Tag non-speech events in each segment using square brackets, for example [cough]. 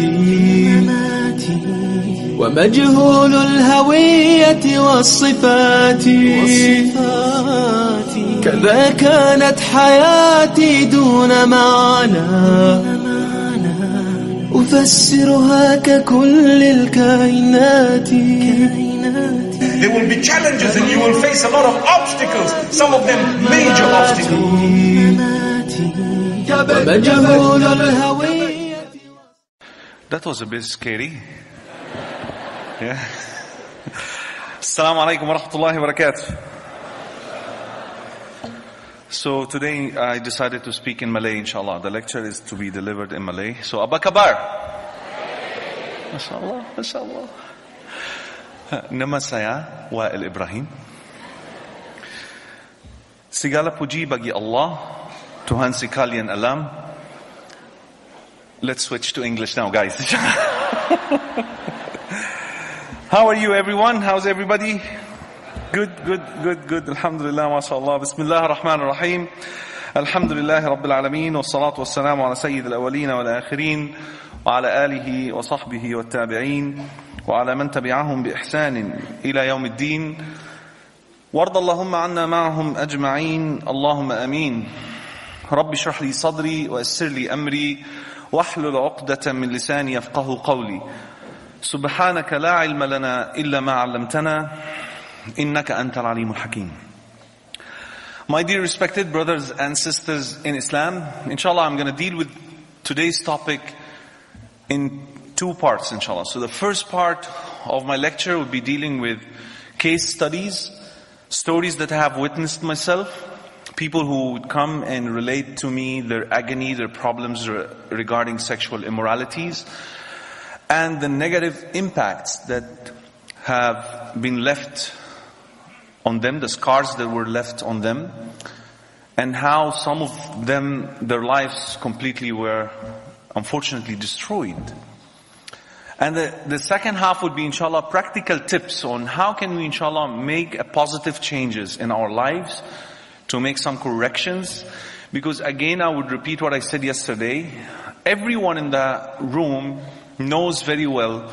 مماتي ومجهول الهوية والصفات كذا كانت حياتي دون معنى أفسرها ككل الكائنات There will be challenges and you will face a lot of obstacles, some of them major obstacles. ومجهول الهوية That was a bit scary. Yeah. Assalamu alaikum wa rahmatullahi wa barakatuh. So today I decided to speak in Malay inshallah. The lecture is to be delivered in Malay. So Abba Kabar. MashaAllah, MashaAllah. Nama saya Wa'il Ibrahim. Segala puji bagi Allah, Tuhan sekalian alam. Let's switch to English now, guys. How are you, everyone? How's everybody? Good, good, good, good. Alhamdulillah, mashallah. Bismillah ar-Rahman ar-Rahim. Alhamdulillah Rabbil Alameen. والصلاة والسلام على سيد الأولين والآخرين وعلى آله وصحبه والتابعين وعلى من تبعهم بإحسان إلى يوم الدين وارض اللهم عنا معهم أجمعين اللهم أمين رب اشرح لي صدري ويسر لي أمري واحلل عقدة من لساني يفقه قولي سبحانك لا علم لنا إلا ما علمتنا إنك أنت العليم الحكيم My dear respected brothers and sisters in Islam, inshallah I'm going to deal with today's topic in two parts inshallah. So the first part of my lecture will be dealing with case studies, stories that I have witnessed myself, people who would come and relate to me their agony, their problems re- regarding sexual immoralities, and the negative impacts that have been left on them, the scars that were left on them, and how some of them, their lives completely were unfortunately destroyed. And the, the second half would be inshallah practical tips on how can we inshallah make a positive changes in our lives to make some corrections. Because again, I would repeat what I said yesterday. Everyone in the room knows very well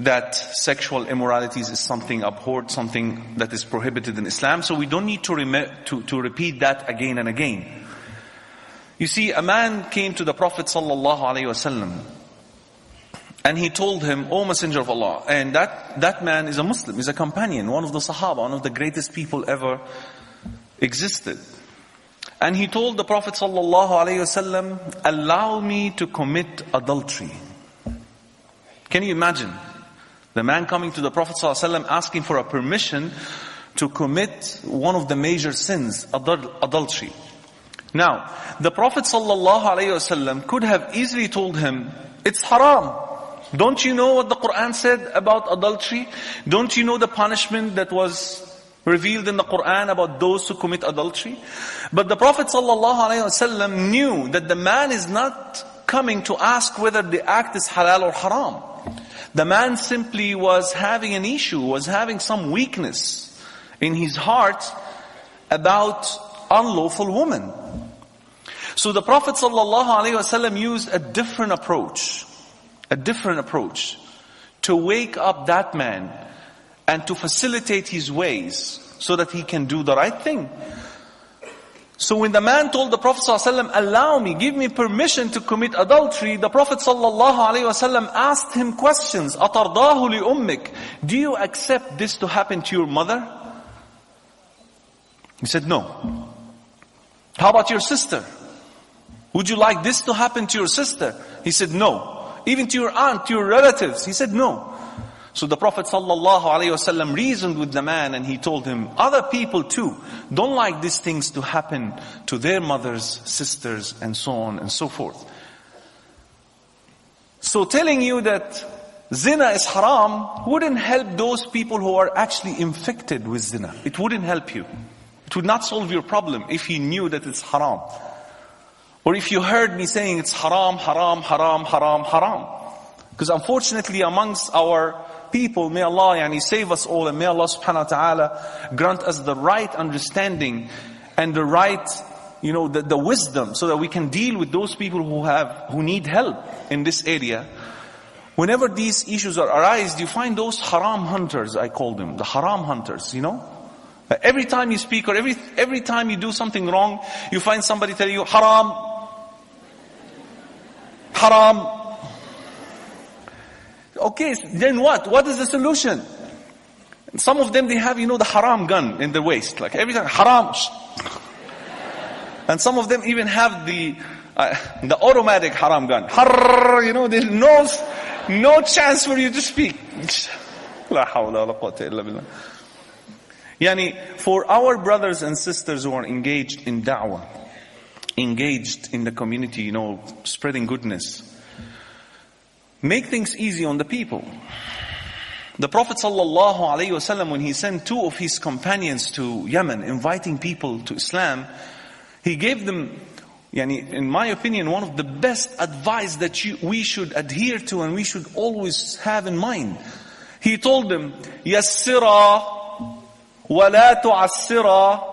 that sexual immoralities is something abhorred, something that is prohibited in Islam. So we don't need to, rem- to, to repeat that again and again. You see, a man came to the Prophet sallallahu alaihi wasallam and he told him, O Messenger of Allah, and that, that man is a Muslim, he's a companion, one of the Sahaba, one of the greatest people ever existed. And he told the Prophet wasallam, allow me to commit adultery. Can you imagine? The man coming to the Prophet ﷺ asking for a permission to commit one of the major sins, adultery. Now, the Prophet ﷺ could have easily told him, it's haram. Don't you know what the Quran said about adultery? Don't you know the punishment that was revealed in the Quran about those who commit adultery? But the Prophet ﷺ knew that the man is not coming to ask whether the act is halal or haram. The man simply was having an issue, was having some weakness in his heart about unlawful woman. So the Prophet ﷺ used a different approach, a different approach to wake up that man and to facilitate his ways so that he can do the right thing. So when the man told the Prophet ﷺ, allow me, give me permission to commit adultery, the Prophet ﷺ asked him questions. أَتَرْضَاهُ لِأُمِّكَ Do you accept this to happen to your mother? He said, no. How about your sister? Would you like this to happen to your sister? He said, no. Even to your aunt, to your relatives? He said, no. So the Prophet ﷺ reasoned with the man and he told him, other people too don't like these things to happen to their mothers, sisters, and so on and so forth. So telling you that zina is haram wouldn't help those people who are actually infected with zina. It wouldn't help you. It would not solve your problem if you knew that it's haram. Or if you heard me saying it's haram, haram, haram, haram, haram. Because unfortunately amongst our people, may Allah yani, save us all and may Allah subhanahu wa ta'ala grant us the right understanding and the right you know, the, the wisdom so that we can deal with those people who have, who need help in this area. Whenever these issues are arise, you find those haram hunters, I call them, the haram hunters, you know? Every time you speak or every, every time you do something wrong, you find somebody telling you, haram, haram. Okay, then what? What is the solution? Some of them, they have, you know, the haram gun in their waist. Like every time, haram. [laughs] And some of them even have the, uh, the automatic haram gun. Har, you know, there's no, no chance for you to speak. [laughs] لا حول ولا قوة إلا بالله. Yani, for our brothers and sisters who are engaged in da'wah, engaged in the community, you know, spreading goodness, make things easy on the people. The Prophet sallallahu alaihi wasallam, when he sent two of his companions to Yemen, inviting people to Islam, he gave them, yani, in my opinion, one of the best advice that you, we should adhere to and we should always have in mind. He told them, يَسِّرَا ولا تعسرا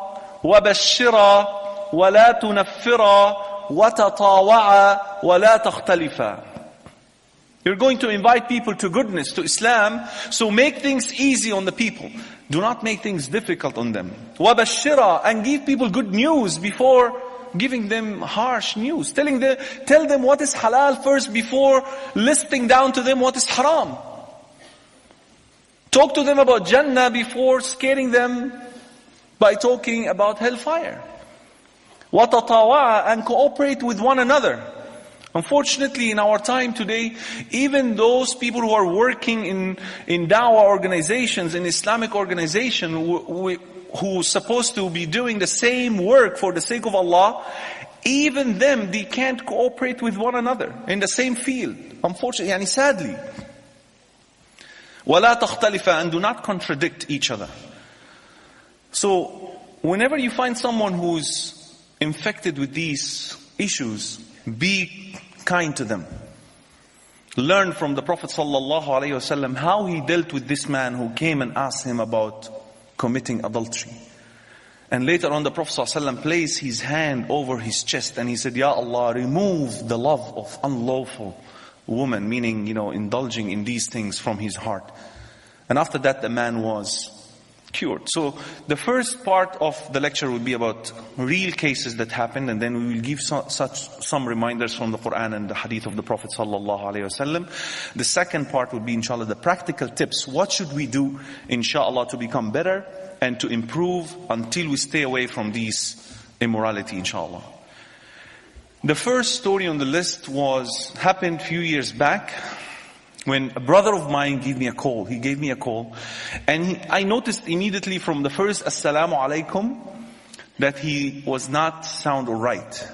وبشرا ولا تنفرا وتطاوعا ولا تختلفا You're going to invite people to goodness, to Islam, so make things easy on the people. Do not make things difficult on them. وَبَشِّرًا And give people good news before giving them harsh news. Telling them, tell them what is halal first before listing down to them what is haram. Talk to them about Jannah before scaring them by talking about hellfire. وَتَطَاوَعَ And cooperate with one another. Unfortunately, in our time today, even those people who are working in, in dawah organizations, in Islamic organization, who, who are supposed to be doing the same work for the sake of Allah, even them, they can't cooperate with one another in the same field. Unfortunately, yani sadly. وَلَا تَخْتَلِفَ And do not contradict each other. So, whenever you find someone who's infected with these issues, be kind to them. Learn from the Prophet ﷺ how he dealt with this man who came and asked him about committing adultery. And later on the Prophet ﷺ placed his hand over his chest and he said, Ya Allah, remove the love of unlawful woman, meaning, you know, indulging in these things from his heart. And after that the man was cured. So the first part of the lecture will be about real cases that happened and then we will give so, such some reminders from the Quran and the hadith of the Prophet sallallahu alaihi wasallam. The second part will be inshallah the practical tips. What should we do inshallah to become better and to improve until we stay away from these immorality inshallah. The first story on the list was happened few years back when a brother of mine gave me a call, he gave me a call, and he, I noticed immediately from the first Assalamu alaikum that he was not sound or right.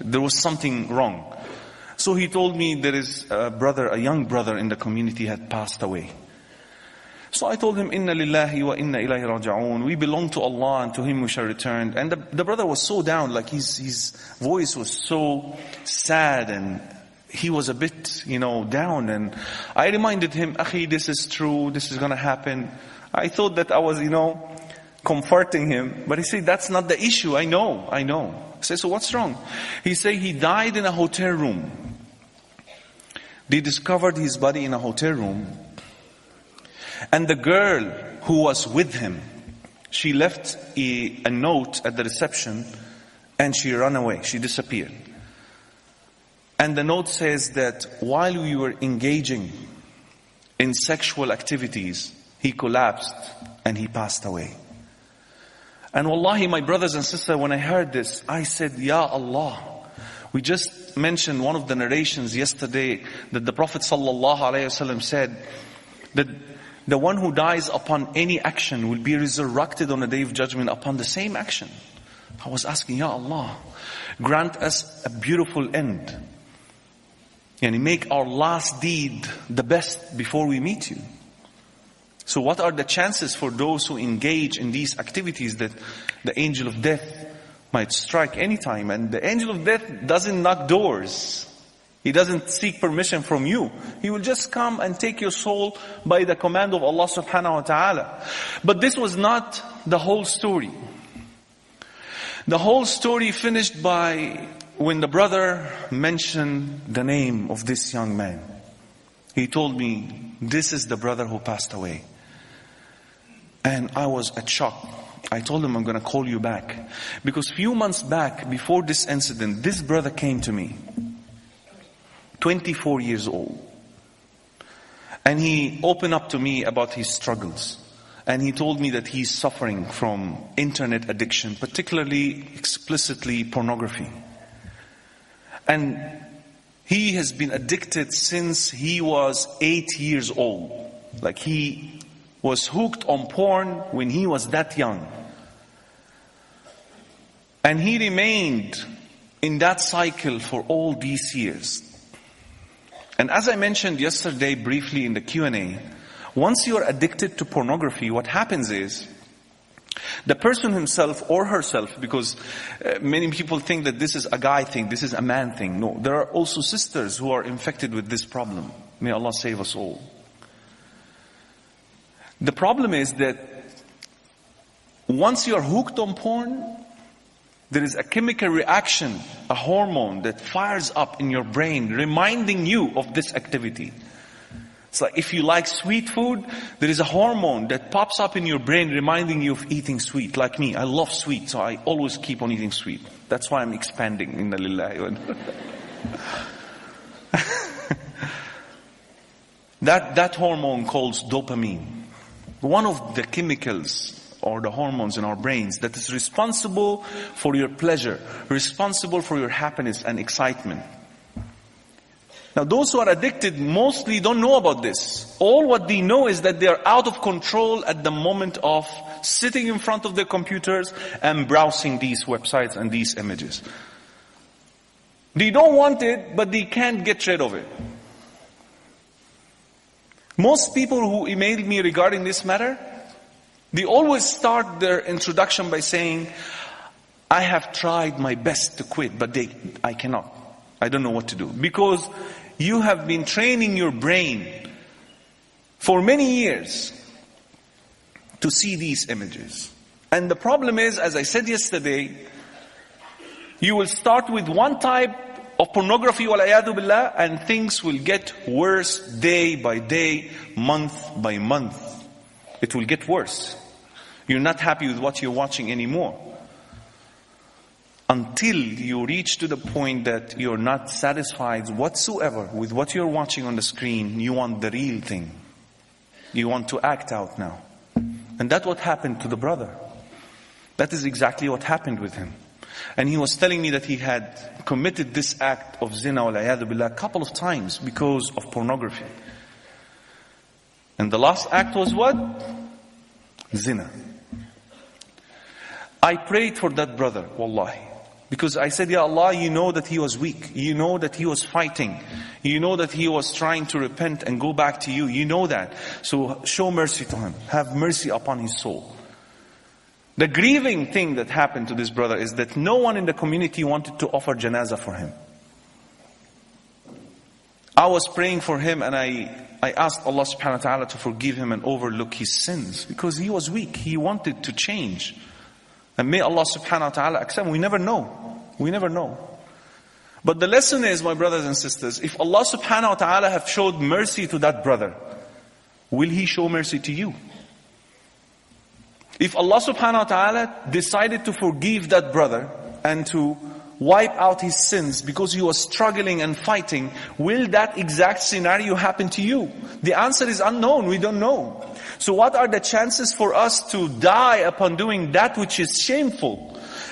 There was something wrong. So he told me there is a brother, a young brother in the community had passed away. So I told him, Inna lillahi wa inna ilayhi raja'un. We belong to Allah and to Him we shall return. And the, the brother was so down, like his, his voice was so sad and he was a bit, you know, down and I reminded him, Akhi, this is true, this is gonna happen. I thought that I was, you know, comforting him, but he said, that's not the issue, I know, I know. I said, so what's wrong? He said he died in a hotel room. They discovered his body in a hotel room. And the girl who was with him, she left a, a note at the reception and she ran away, she disappeared. And the note says that while we were engaging in sexual activities, he collapsed and he passed away. And wallahi, my brothers and sisters, when I heard this, I said, Ya Allah. We just mentioned one of the narrations yesterday that the Prophet ﷺ said that the one who dies upon any action will be resurrected on the day of judgment upon the same action. I was asking, Ya Allah, grant us a beautiful end. And make our last deed the best before we meet you. So what are the chances for those who engage in these activities that the angel of death might strike anytime? And the angel of death doesn't knock doors. He doesn't seek permission from you. He will just come and take your soul by the command of Allah subhanahu wa ta'ala. But this was not the whole story. The whole story finished by when the brother mentioned the name of this young man. He told me, this is the brother who passed away. And I was at shock. I told him I'm going to call you back. Because a few months back, before this incident, this brother came to me. 24 years old. And he opened up to me about his struggles. And he told me that he's suffering from internet addiction, particularly explicitly pornography. And he has been addicted since he was eight years old. Like he was hooked on porn when he was that young. And he remained in that cycle for all these years. And as I mentioned yesterday briefly in the Q&A, once you are addicted to pornography, what happens is the person himself or herself, because uh, many people think that this is a guy thing, this is a man thing. No, there are also sisters who are infected with this problem. May Allah save us all. The problem is that once you are hooked on porn, there is a chemical reaction, a hormone that fires up in your brain, reminding you of this activity. It's like if you like sweet food, there is a hormone that pops up in your brain reminding you of eating sweet. Like me, I love sweet, so I always keep on eating sweet. That's why I'm expanding in the lillahi. [laughs] that, that hormone called dopamine. One of the chemicals or the hormones in our brains that is responsible for your pleasure, responsible for your happiness and excitement. Now those who are addicted mostly don't know about this. All what they know is that they are out of control at the moment of sitting in front of their computers and browsing these websites and these images. They don't want it, but they can't get rid of it. Most people who emailed me regarding this matter, they always start their introduction by saying, I have tried my best to quit, but they, I cannot. I don't know what to do. Because you have been training your brain for many years to see these images. And the problem is, as I said yesterday, you will start with one type of pornography, billah, and things will get worse day by day, month by month. It will get worse. You're not happy with what you're watching anymore until you reach to the point that you're not satisfied whatsoever with what you're watching on the screen, you want the real thing. You want to act out now. And that's what happened to the brother. That is exactly what happened with him. And he was telling me that he had committed this act of zina billah a couple of times because of pornography. And the last act was what? Zina. I prayed for that brother, wallahi. Because I said, Ya Allah, you know that he was weak. You know that he was fighting. You know that he was trying to repent and go back to you. You know that. So show mercy to him. Have mercy upon his soul. The grieving thing that happened to this brother is that no one in the community wanted to offer janazah for him. I was praying for him and I, I asked Allah subhanahu wa ta'ala to forgive him and overlook his sins because he was weak. He wanted to change. And may Allah subhanahu wa ta'ala accept. We never know. We never know. But the lesson is, my brothers and sisters, if Allah subhanahu wa ta'ala have showed mercy to that brother, will He show mercy to you? If Allah subhanahu wa ta'ala decided to forgive that brother and to wipe out his sins because he was struggling and fighting, will that exact scenario happen to you? The answer is unknown. We don't know. So what are the chances for us to die upon doing that which is shameful?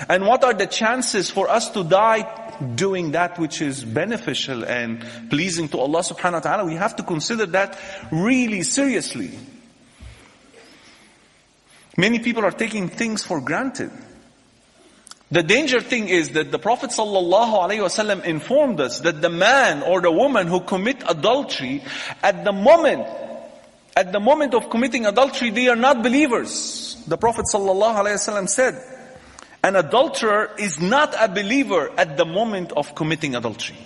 And what are the chances for us to die doing that which is beneficial and pleasing to Allah subhanahu wa ta'ala? We have to consider that really seriously. Many people are taking things for granted. The danger thing is that the Prophet ﷺ informed us that the man or the woman who commit adultery, at the moment at the moment of committing adultery, they are not believers. The Prophet ﷺ said, an adulterer is not a believer at the moment of committing adultery.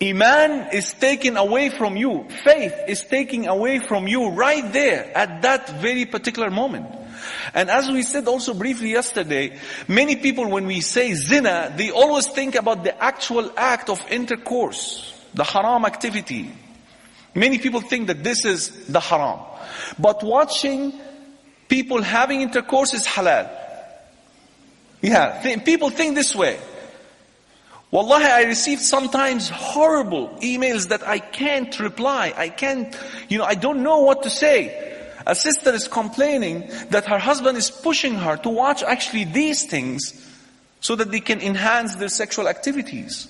Iman is taken away from you. Faith is taken away from you right there at that very particular moment. And as we said also briefly yesterday, many people when we say zina, they always think about the actual act of intercourse, the haram activity. Many people think that this is the haram. But watching people having intercourse is halal. Yeah, th- people think this way. Wallahi, I received sometimes horrible emails that I can't reply. I can't, you know, I don't know what to say. A sister is complaining that her husband is pushing her to watch actually these things so that they can enhance their sexual activities.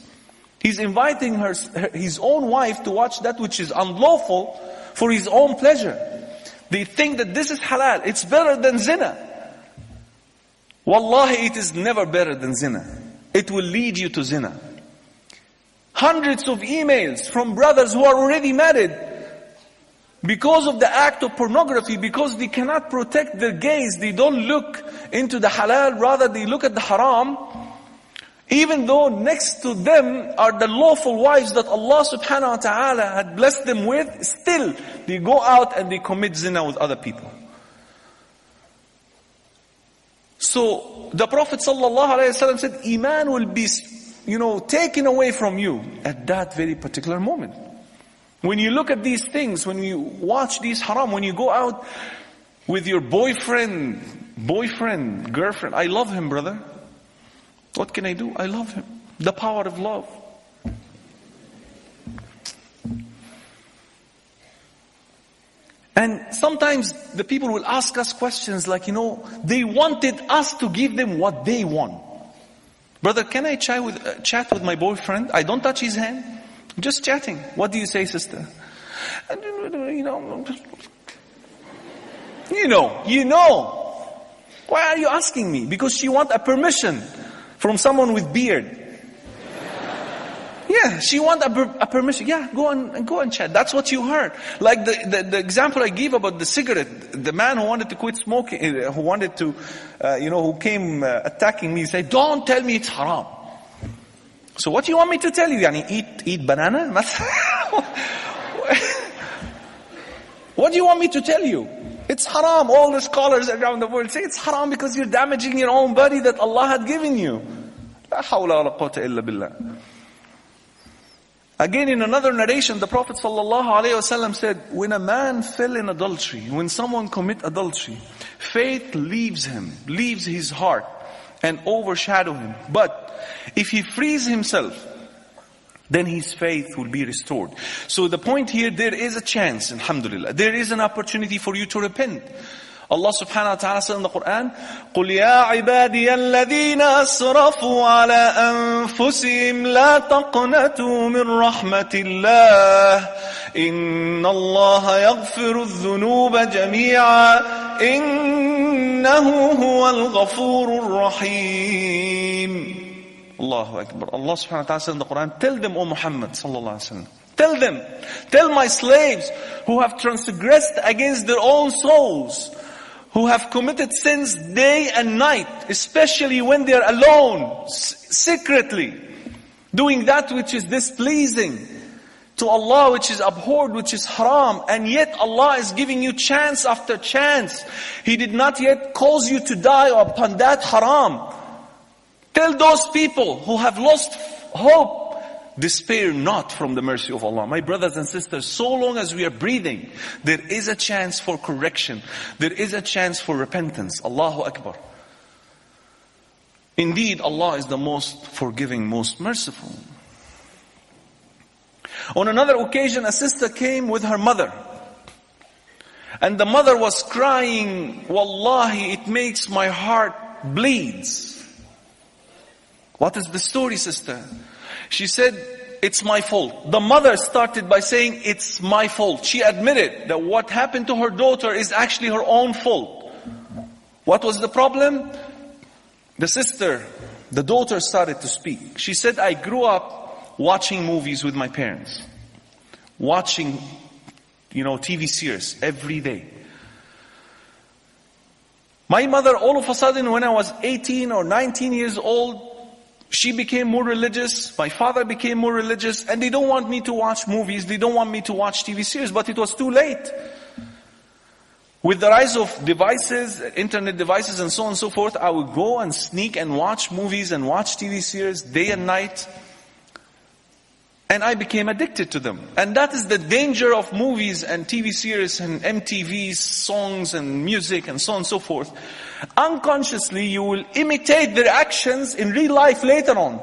He's inviting her, his own wife to watch that which is unlawful for his own pleasure. They think that this is halal. It's better than zina. Wallahi, it is never better than zina. It will lead you to zina. Hundreds of emails from brothers who are already married because of the act of pornography, because they cannot protect their gaze, they don't look into the halal, rather they look at the haram. Even though next to them are the lawful wives that Allah subhanahu wa ta'ala had blessed them with, still they go out and they commit zina with other people. So the Prophet ﷺ said, Iman will be, you know, taken away from you at that very particular moment. When you look at these things, when you watch these haram, when you go out with your boyfriend, boyfriend, girlfriend, I love him, brother. What can I do? I love him. The power of love. And sometimes the people will ask us questions like, you know, they wanted us to give them what they want. Brother, can I chat with, uh, chat with my boyfriend? I don't touch his hand. I'm just chatting. What do you say, sister? You know, you know, you know. Why are you asking me? Because she want a permission from someone with beard. Yeah, she want a, per- a, permission. Yeah, go and go and chat. That's what you heard. Like the, the, the, example I gave about the cigarette, the man who wanted to quit smoking, uh, who wanted to, uh, you know, who came uh, attacking me, said, "Don't tell me it's haram." So what do you want me to tell you? Yani eat eat banana? [laughs] what do you want me to tell you? It's haram. All the scholars around the world say it's haram because you're damaging your own body that Allah had given you. لا حول ولا قوة إلا بالله. Again, in another narration, the Prophet ﷺ said, when a man fell in adultery, when someone commit adultery, faith leaves him, leaves his heart, and overshadow him. But if he frees himself, then his faith will be restored. So the point here, there is a chance, alhamdulillah. There is an opportunity for you to repent. Allah subhanahu wa ta'ala said in the Quran, قُلْ يَا عِبَادِيَ الَّذِينَ أَسْرَفُوا عَلَىٰ أَنفُسِهِمْ لَا تَقْنَطُوا مِنْ رَحْمَةِ اللَّهِ إِنَّ اللَّهَ يَغْفِرُ الذُّنُوبَ جَمِيعًا إِنَّهُ هُوَ الْغَفُورُ الرَّحِيمُ Allahu Akbar. Allah subhanahu wa ta'ala said in the Quran, tell them, O Muhammad sallallahu alayhi wa sallam, Tell them, tell my slaves who have transgressed against their own souls, who have committed sins day and night, especially when they are alone, secretly, doing that which is displeasing to Allah, which is abhorred, which is haram, and yet Allah is giving you chance after chance. He did not yet cause you to die upon that haram. Tell those people who have lost hope Despair not from the mercy of Allah. My brothers and sisters, so long as we are breathing, there is a chance for correction. There is a chance for repentance. Allahu Akbar. Indeed, Allah is the most forgiving, most merciful. On another occasion, a sister came with her mother. And the mother was crying, Wallahi, it makes my heart bleeds. What is the story, sister? She said, it's my fault. The mother started by saying, it's my fault. She admitted that what happened to her daughter is actually her own fault. What was the problem? The sister, the daughter started to speak. She said, I grew up watching movies with my parents. Watching, you know, TV series every day. My mother, all of a sudden, when I was 18 or 19 years old, she became more religious, my father became more religious, and they don't want me to watch movies, they don't want me to watch TV series, but it was too late. With the rise of devices, internet devices and so on and so forth, I would go and sneak and watch movies and watch TV series day and night. And I became addicted to them. And that is the danger of movies and TV series and MTV songs and music and so on and so forth. Unconsciously, you will imitate their actions in real life later on.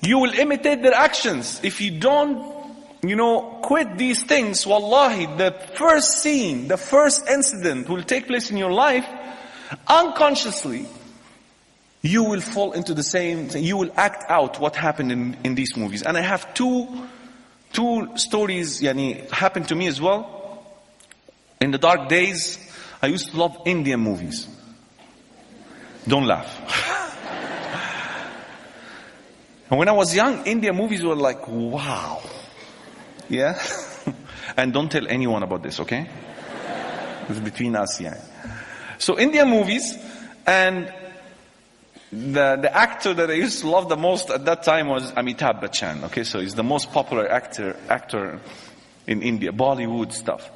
You will imitate their actions. If you don't, you know, quit these things, wallahi, the first scene, the first incident will take place in your life, unconsciously, you will fall into the same thing. You will act out what happened in, in these movies. And I have two, two stories, yani, happened to me as well. In the dark days, I used to love Indian movies. Don't laugh. [laughs] And when I was young, Indian movies were like, wow. Yeah? [laughs] and don't tell anyone about this, okay? It's between us, yeah. So Indian movies, and the, the actor that I used to love the most at that time was Amitabh Bachchan, okay? So he's the most popular actor, actor in India, Bollywood stuff.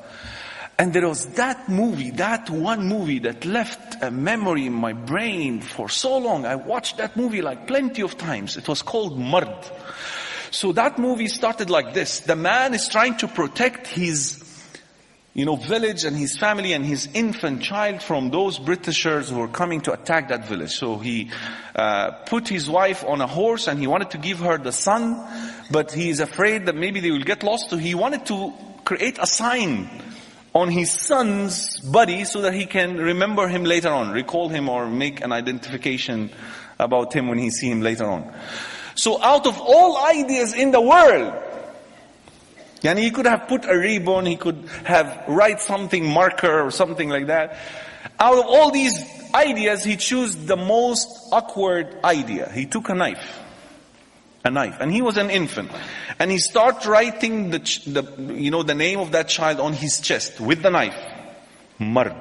And there was that movie, that one movie that left a memory in my brain for so long. I watched that movie like plenty of times. It was called Mard. So that movie started like this. The man is trying to protect his, you know, village and his family and his infant child from those Britishers who were coming to attack that village. So he uh, put his wife on a horse and he wanted to give her the son, but he is afraid that maybe they will get lost. So he wanted to create a sign on his son's body so that he can remember him later on, recall him or make an identification about him when he see him later on. So out of all ideas in the world, and he could have put a ribbon, he could have write something marker or something like that. Out of all these ideas, he chose the most awkward idea. He took a knife a knife. And he was an infant. And he started writing the, the, you know, the name of that child on his chest with the knife. Mard.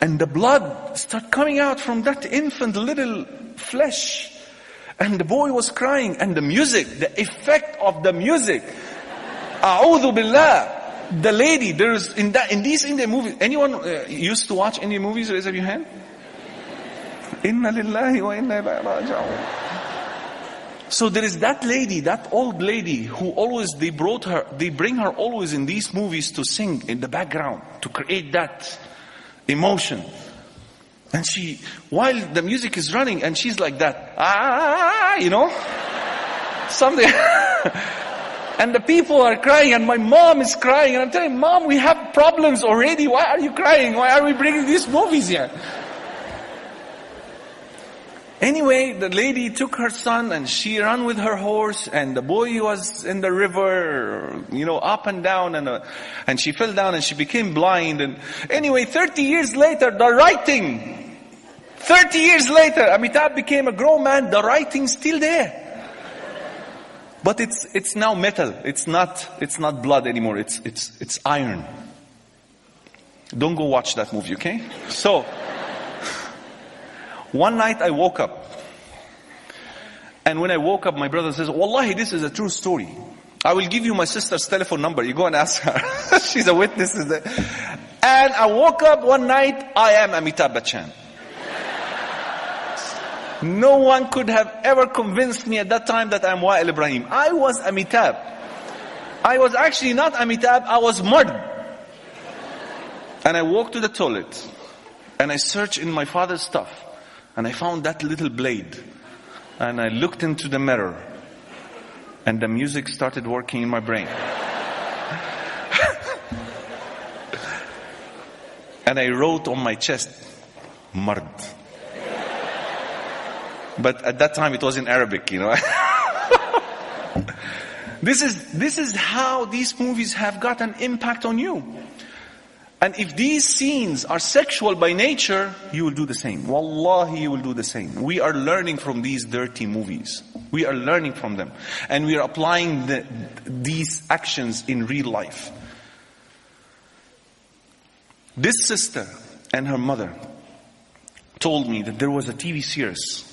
And the blood started coming out from that infant little flesh. And the boy was crying. And the music, the effect of the music. A'udhu billah. The lady, there's, in that, in these Indian movies, anyone uh, used to watch Indian movies? Raise up your hand. Inna lillahi wa inna. So there is that lady, that old lady who always, they brought her, they bring her always in these movies to sing in the background, to create that emotion. And she, while the music is running and she's like that, ah, you know, something. [laughs] and the people are crying and my mom is crying and I'm telling mom, we have problems already. Why are you crying? Why are we bringing these movies here? Anyway, the lady took her son and she ran with her horse and the boy was in the river, you know, up and down and, uh, and she fell down and she became blind and anyway, 30 years later, the writing, 30 years later, Amitabh became a grown man, the writing's still there. But it's, it's now metal. It's not, it's not blood anymore. It's, it's, it's iron. Don't go watch that movie, okay? So, one night I woke up. And when I woke up, my brother says, Wallahi, this is a true story. I will give you my sister's telephone number. You go and ask her. [laughs] She's a witness. And I woke up one night, I am Amitabh Bachchan. No one could have ever convinced me at that time that I'm Wa'il Ibrahim. I was Amitabh. I was actually not Amitabh, I was Mard. And I walked to the toilet and I searched in my father's stuff. And I found that little blade. And I looked into the mirror. And the music started working in my brain. [laughs] and I wrote on my chest, Mard. But at that time it was in Arabic, you know. [laughs] this is, this is how these movies have got an impact on you. And if these scenes are sexual by nature, you will do the same. Wallahi, you will do the same. We are learning from these dirty movies. We are learning from them. And we are applying the, these actions in real life. This sister and her mother told me that there was a TV series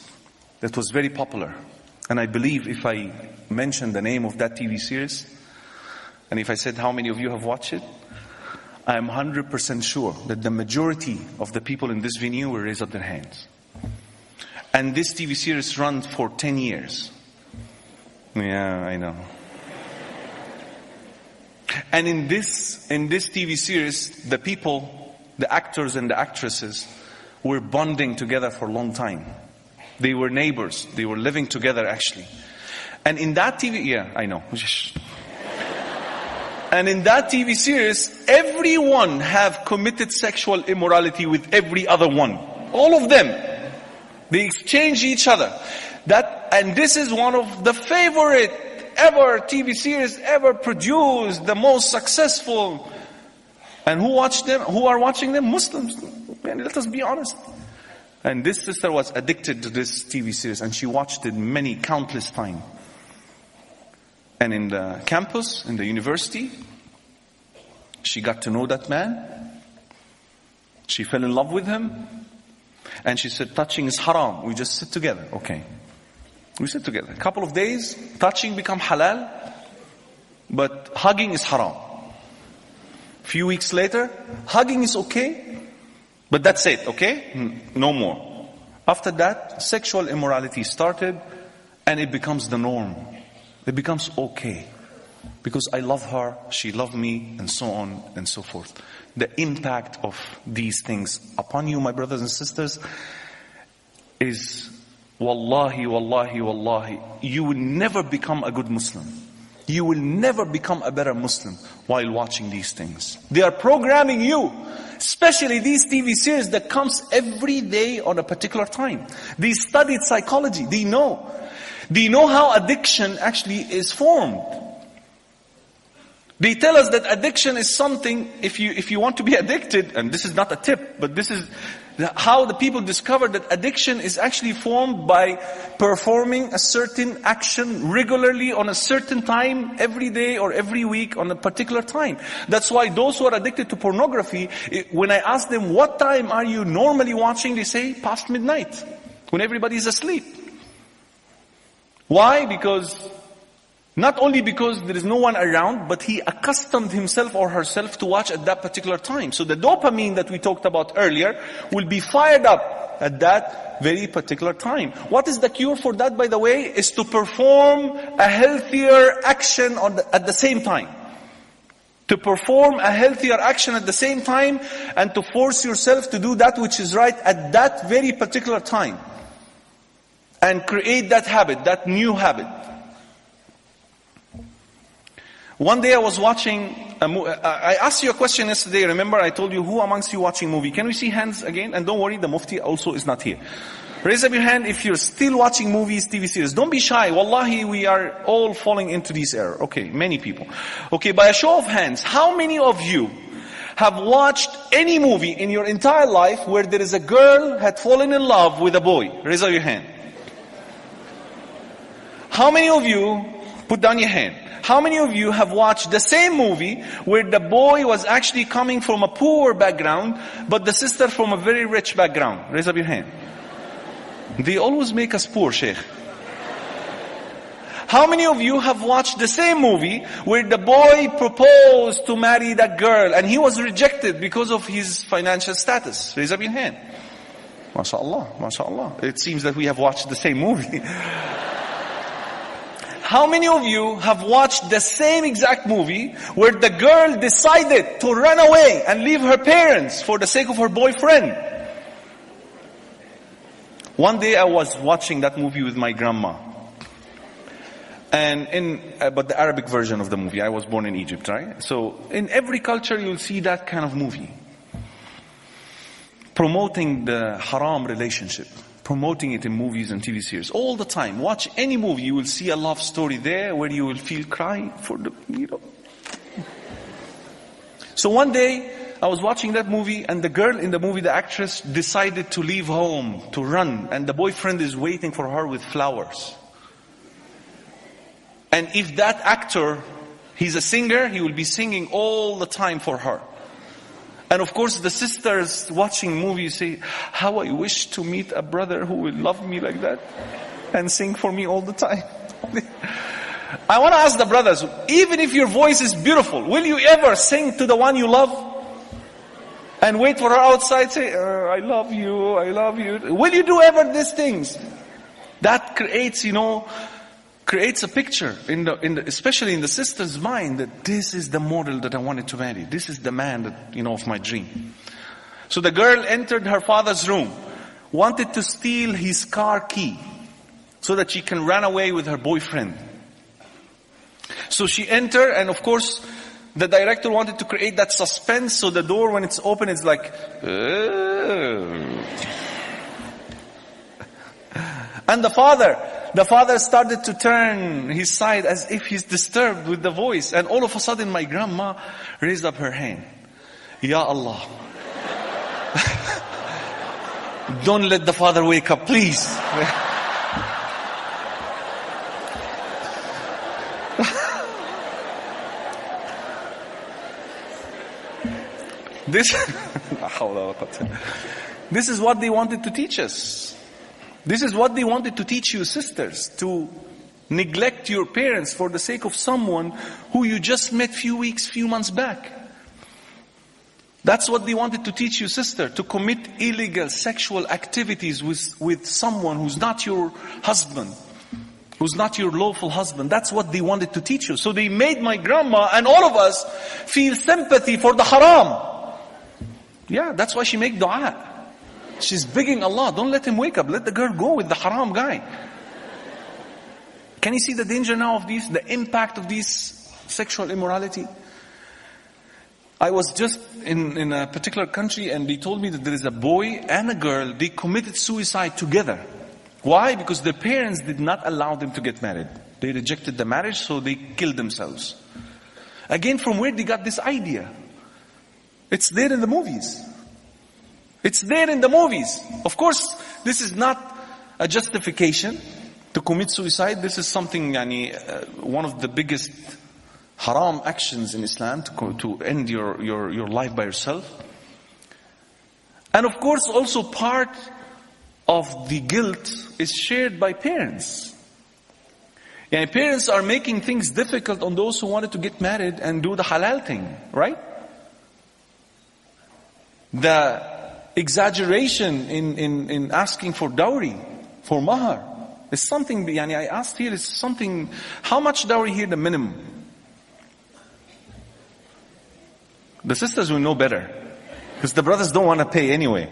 that was very popular. And I believe if I mention the name of that TV series, and if I said how many of you have watched it, I am 100% sure that the majority of the people in this venue will raise up their hands. And this TV series runs for 10 years. Yeah, I know. And in this, in this TV series, the people, the actors and the actresses were bonding together for a long time. They were neighbors. They were living together actually. And in that TV, yeah, I know. And in that TV series, everyone have committed sexual immorality with every other one. All of them. They exchange each other. That, and this is one of the favorite ever TV series ever produced, the most successful. And who watch them? Who are watching them? Muslims. Man, let us be honest. And this sister was addicted to this TV series and she watched it many, countless times. And in the campus, in the university, she got to know that man. She fell in love with him. And she said, touching is haram. We just sit together. Okay. We sit together. A couple of days, touching become halal, but hugging is haram. A few weeks later, hugging is okay, but that's it, okay? Hmm, no more. After that, sexual immorality started and it becomes the norm. It becomes okay. Because I love her, she loved me, and so on and so forth. The impact of these things upon you, my brothers and sisters, is wallahi, wallahi, wallahi, you will never become a good Muslim. You will never become a better Muslim while watching these things. They are programming you. Especially these TV series that comes every day on a particular time. They studied psychology. They know. They know how addiction actually is formed. They tell us that addiction is something, if you, if you want to be [laughs] addicted, and this is not a tip, but this is how the people discovered that addiction is actually formed by performing a certain action regularly on a certain time, every day or every week on a particular time. That's why those who are addicted to pornography, eh, when I ask them, what time are you normally watching? They say, past midnight, when everybody is asleep. Why? Because not only because there is no one around, but he accustomed himself or herself to watch at that particular time. So the dopamine that we talked about earlier will be fired up at that very particular time. What is the cure for that, by the way? Is to perform a healthier action the, at the same time. To perform a healthier action at the same time and to force yourself to do that which is right at that very particular time. And create that habit, that new habit. One day I was watching, a mo- uh, uh, I asked you a question yesterday, remember I told you who amongst you watching movie? Can we see hands again? And don't worry, the mufti also is not here. Raise up your hand if you're still watching movies, TV series. Don't be shy. Wallahi, we are all falling into this error. Okay, many people. Okay, by a show of hands, how many of you have watched any movie in your entire life where there is a girl had fallen in love with a boy? Raise up your hand. How many of you, put down your hand. How many of you have watched the same movie where the boy was actually coming from a poor background, but the sister from a very rich background? Raise up your hand. They always make us poor, Sheikh. How many of you have watched the same movie where the boy proposed to marry that girl and he was rejected because of his financial status? Raise up your hand. MashaAllah, MashaAllah. It seems that we have watched the same movie. [laughs] How many of you have watched the same exact movie where the girl decided to run away and leave her parents for the sake of her boyfriend? One day I was watching that movie with my grandma. And in, uh, but the Arabic version of the movie, I was born in Egypt, right? So in every culture you'll see that kind of movie. Promoting the haram relationship promoting it in movies and TV series all the time. Watch any movie, you will see a love story there where you will feel cry for the, you know. So one day, I was watching that movie and the girl in the movie, the actress, decided to leave home, to run, and the boyfriend is waiting for her with flowers. And if that actor, he's a singer, he will be singing all the time for her. And of course, the sisters watching movies say, how I wish to meet a brother who will love me like that and sing for me all the time. [laughs] I want to ask the brothers, even if your voice is beautiful, will you ever sing to the one you love? and wait for her outside, say, uh, I love you, I love you. Will you do ever these things? That creates, you know, creates a picture in the, in the, especially in the sister's mind that this is the model that I wanted to marry. This is the man that, you know, of my dream. So the girl entered her father's room, wanted to steal his car key so that she can run away with her boyfriend. So she entered and of course the director wanted to create that suspense so the door when it's open it's like "Oh." and the father the father started to turn his side as if he's disturbed with the voice. And all of a sudden my grandma raised up her hand. Ya allah. [laughs] Don't let the father wake up please. [laughs] This, [laughs] this is what they wanted to teach us. This is what they wanted to teach you, sisters, to neglect your parents for the sake of someone who you just met few weeks, few months back. That's what they wanted to teach you, sister, to commit illegal sexual activities with, with someone who's not your husband, who's not your lawful husband. That's what they wanted to teach you. So they made my grandma and all of us feel sympathy for the haram. Yeah, that's why she make dua. She's begging Allah, don't let him wake up. Let the girl go with the haram guy. Can you see the danger now of these, the impact of these sexual immorality? I was just in, in a particular country and they told me that there is a boy and a girl, they committed suicide together. Why? Because their parents did not allow them to get married. They rejected the marriage, so they killed themselves. Again, from where they got this idea? It's there in the movies. It's there in the movies. Of course, this is not a justification to commit suicide. This is something, yani, uh, one of the biggest haram actions in Islam to, to end your, your, your life by yourself. And of course, also part of the guilt is shared by parents. Parents are making things difficult on those who wanted to get married and do the halal thing, right? The exaggeration in, in, in asking for dowry, for mahar, is something, yani I asked here, is something, how much dowry here the minimum? The sisters will know better. Because the brothers don't want to pay anyway.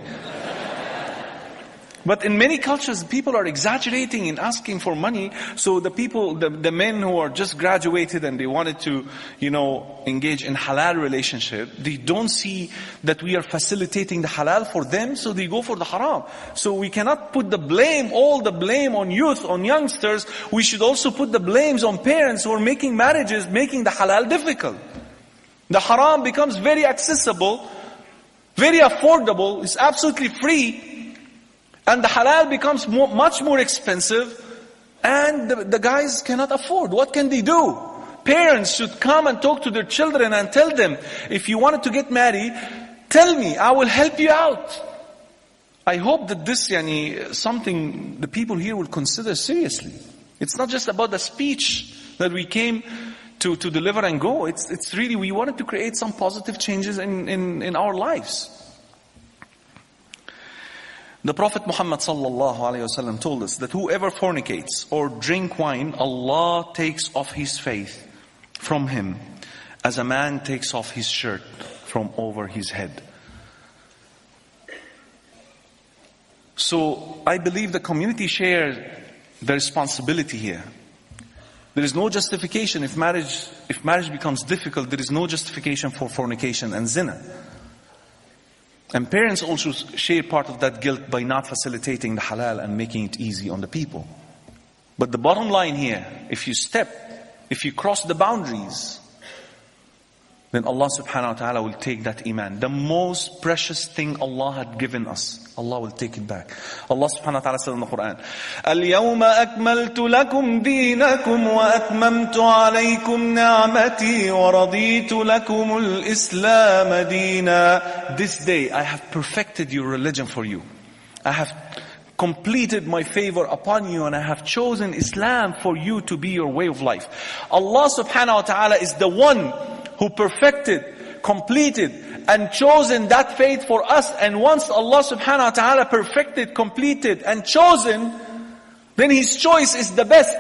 But in many cultures, people are exaggerating in asking for money. So the people, the, the men who are just graduated and they wanted to, you know, engage in halal relationship, they don't see that we are facilitating the halal for them, so they go for the haram. So we cannot put the blame, all the blame on youth, on youngsters. We should also put the blames on parents who are making marriages, making the halal difficult. The haram becomes very accessible, very affordable, it's absolutely free, and the halal becomes more, much more expensive and the, the guys cannot afford. What can they do? Parents should come and talk to their children and tell them, if you wanted to get married, tell me, I will help you out. I hope that this yani, something the people here will consider seriously. It's not just about the speech that we came to, to deliver and go. It's, it's really, we wanted to create some positive changes in, in, in our lives. The Prophet Muhammad wasallam told us that whoever fornicates or drink wine, Allah takes off his faith from him as a man takes off his shirt from over his head. So I believe the community shares the responsibility here. There is no justification if marriage, if marriage becomes difficult, there is no justification for fornication and zina. And parents also share part of that guilt by not facilitating the halal and making it easy on the people. But the bottom line here, if you step, if you cross the boundaries, then Allah subhanahu wa ta'ala will take that iman. The most precious thing Allah had given us, Allah will take it back. Allah subhanahu wa ta'ala said in the Quran, اليوم أكملت لكم دينكم وأتممت عليكم نعمتي ورضيت لكم الإسلام دينا. This day I have perfected your religion for you. I have completed my favor upon you and I have chosen Islam for you to be your way of life. Allah subhanahu wa ta'ala is the one who perfected completed, and chosen that faith for us. And once Allah subhanahu wa ta'ala perfected, completed, and chosen, then His choice is the best.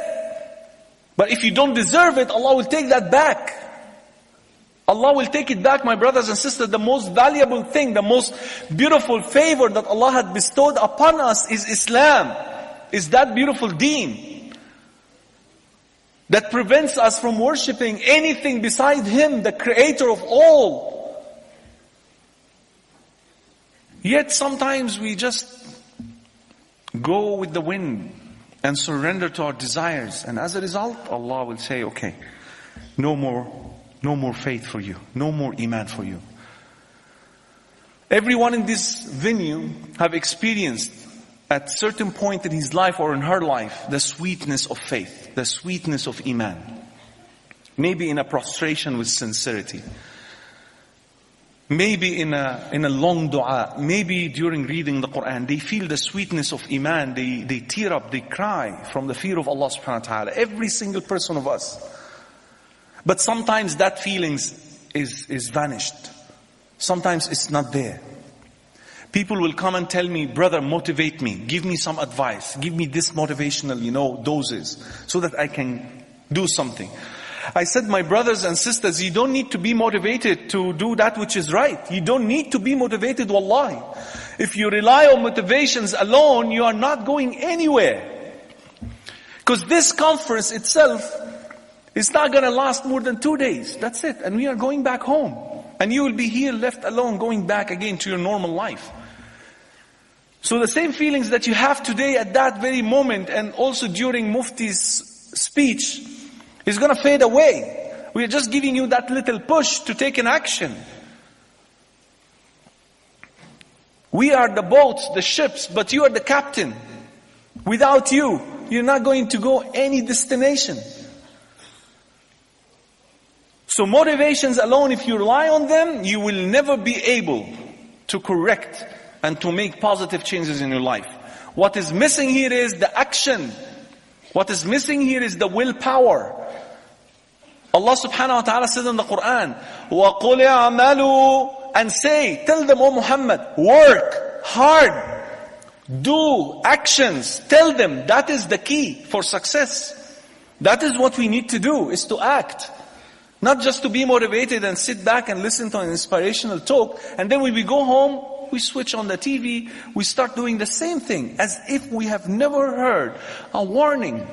But if you don't deserve it, Allah will take that back. Allah will take it back, my brothers and sisters. The most valuable thing, the most beautiful favor that Allah had bestowed upon us is Islam, is that beautiful deen that prevents us from worshipping anything beside Him, the creator of all. Yet sometimes we just go with the wind and surrender to our desires. And as a result, Allah will say, okay, no more, no more faith for you. No more iman for you. Everyone in this venue have experienced at certain point in his life or in her life the sweetness of faith, the sweetness of iman. Maybe in a prostration with sincerity. Maybe in a, in a long dua, maybe during reading the Quran, they feel the sweetness of Iman, they, they tear up, they cry from the fear of Allah subhanahu wa ta'ala. Every single person of us. But sometimes that feelings is, is vanished. Sometimes it's not there. People will come and tell me, brother, motivate me, give me some advice, give me this motivational, you know, doses, so that I can do something. I said, my brothers and sisters, you don't need to be motivated to do that which is right. You don't need to be motivated, wallahi. If you rely on motivations alone, you are not going anywhere. Because this conference itself is not going to last more than two days. That's it. And we are going back home. And you will be here left alone going back again to your normal life. So the same feelings that you have today at that very moment and also during Mufti's speech, is going to fade away. We are just giving you that little push to take an action. We are the boats, the ships, but you are the captain. Without you, you're not going to go any destination. So motivations alone, if you rely on them, you will never be able to correct and to make positive changes in your life. What is missing here is the action. What is missing here is the willpower. Allah subhanahu wa ta'ala said in the Quran, وَقُلِ اعْمَلُوا And say, tell them, O Muhammad, work hard, do actions, tell them that is the key for success. That is what we need to do, is to act. Not just to be motivated and sit back and listen to an inspirational talk, and then when we go home, we switch on the TV, we start doing the same thing, as if we have never heard a warning,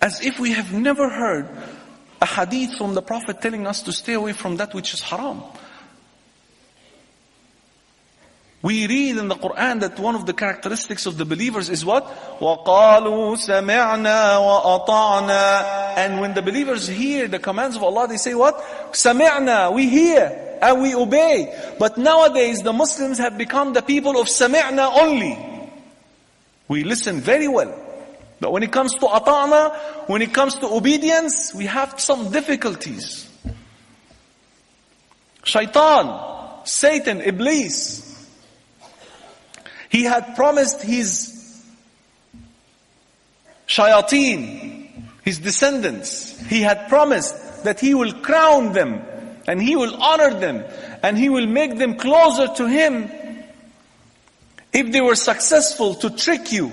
as if we have never heard a hadith from the Prophet telling us to stay away from that which is haram. We read in the Quran that one of the characteristics of the believers is what? وَقَالُوا سَمِعْنَا وَأَطَعْنَا And when the believers hear the commands of Allah, they say what? سَمِعْنَا We hear and we obey. But nowadays the Muslims have become the people of sami'na only. We listen very well. But when it comes to ata'na, when it comes to obedience, we have some difficulties. Shaitan, Satan, Iblis, he had promised his shayateen, his descendants, he had promised that he will crown them and he will honor them and he will make them closer to him if they were successful to trick you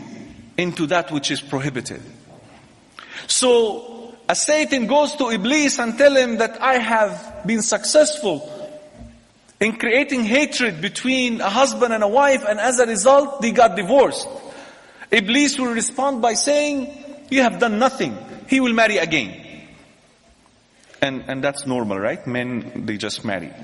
into that which is prohibited. So, a Satan goes to Iblis and tell him that I have been successful in creating hatred between a husband and a wife and as a result they got divorced. Iblis will respond by saying, you have done nothing. He will marry again. And, and that's normal, right? Men, they just marry. [laughs]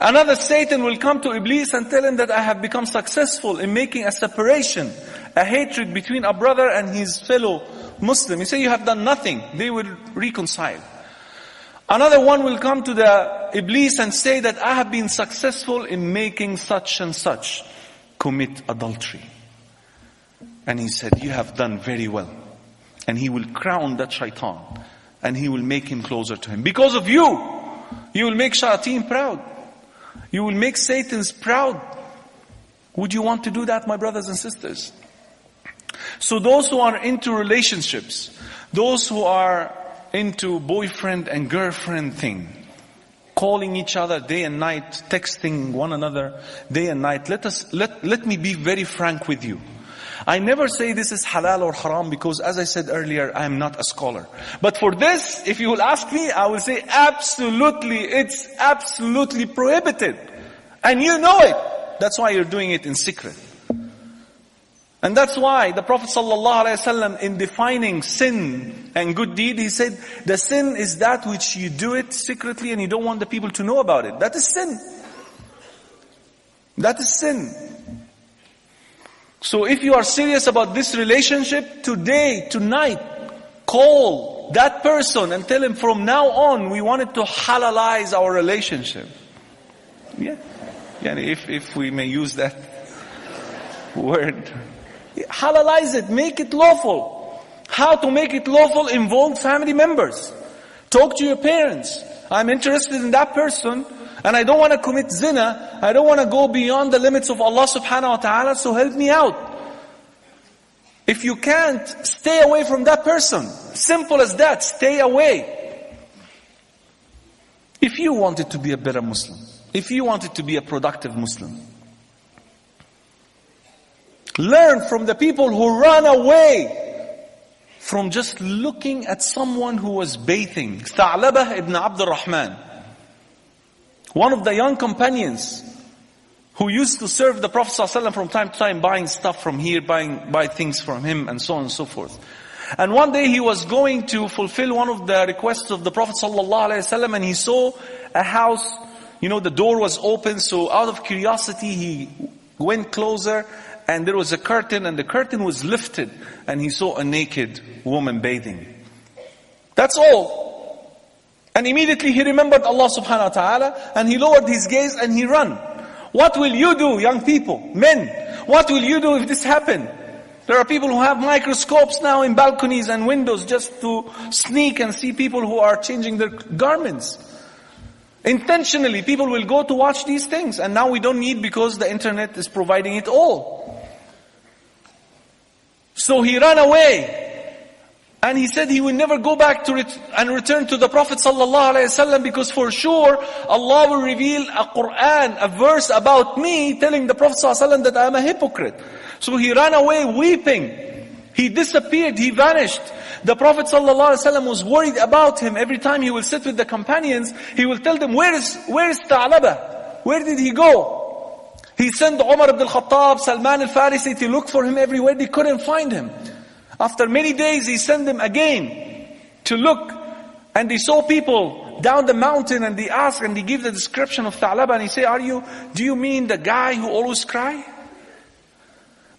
Another Satan will come to Iblis and tell him that I have become successful in making a separation, a hatred between a brother and his fellow Muslim. He say you have done nothing. They will reconcile. Another one will come to the Iblis and say that I have been successful in making such and such commit adultery. And he said, you have done very well. And he will crown that shaitan and he will make him closer to him. Because of you, you will make shayateen proud. You will make Satan's proud. Would you want to do that, my brothers and sisters? So those who are into relationships, those who are into boyfriend and girlfriend thing. Calling each other day and night, texting one another day and night. Let us, let, let me be very frank with you. I never say this is halal or haram because as I said earlier, I am not a scholar. But for this, if you will ask me, I will say absolutely, it's absolutely prohibited. And you know it. That's why you're doing it in secret. And that's why the Prophet ﷺ in defining sin and good deed, he said, the sin is that which you do it secretly and you don't want the people to know about it. That is sin. That is sin. So if you are serious about this relationship, today, tonight, call that person and tell him from now on we wanted to halalize our relationship. Yeah. Yeah, if, if we may use that [laughs] word. Halalize it, make it lawful. How to make it lawful involve family members. Talk to your parents. I'm interested in that person and I don't want to commit zina. I don't want to go beyond the limits of Allah subhanahu wa ta'ala, so help me out. If you can't, stay away from that person. Simple as that, stay away. If you wanted to be a better Muslim, if you wanted to be a productive Muslim, learn from the people who run away from just looking at someone who was bathing. Tha'labah ibn Abdul Rahman. One of the young companions who used to serve the Prophet ﷺ from time to time, buying stuff from here, buying buy things from him, and so on and so forth. And one day he was going to fulfill one of the requests of the Prophet ﷺ, and he saw a house. You know, the door was open, so out of curiosity he went closer, and there was a curtain, and the curtain was lifted, and he saw a naked woman bathing. That's all. And immediately he remembered Allah subhanahu wa ta'ala and he lowered his gaze and he ran. What will you do, young people, men? What will you do if this happened? There are people who have microscopes now in balconies and windows just to sneak and see people who are changing their garments. Intentionally, people will go to watch these things and now we don't need because the internet is providing it all. So he ran away and he said he will never go back to ret- and return to the Prophet ﷺ because for sure Allah will reveal a Quran, a verse about me telling the Prophet ﷺ that I am a hypocrite. So he ran away weeping. He disappeared, he vanished. The Prophet ﷺ was worried about him. Every time he will sit with the companions, he will tell them, where is, where is Ta'laba? Where did he go? He sent Umar ibn al-Khattab, Salman al-Farisi to look for him everywhere. They couldn't find him. After many days, he sent them again to look. And they saw people down the mountain and they asked and they give the description of Tha'laba and he say, are you, do you mean the guy who always cry?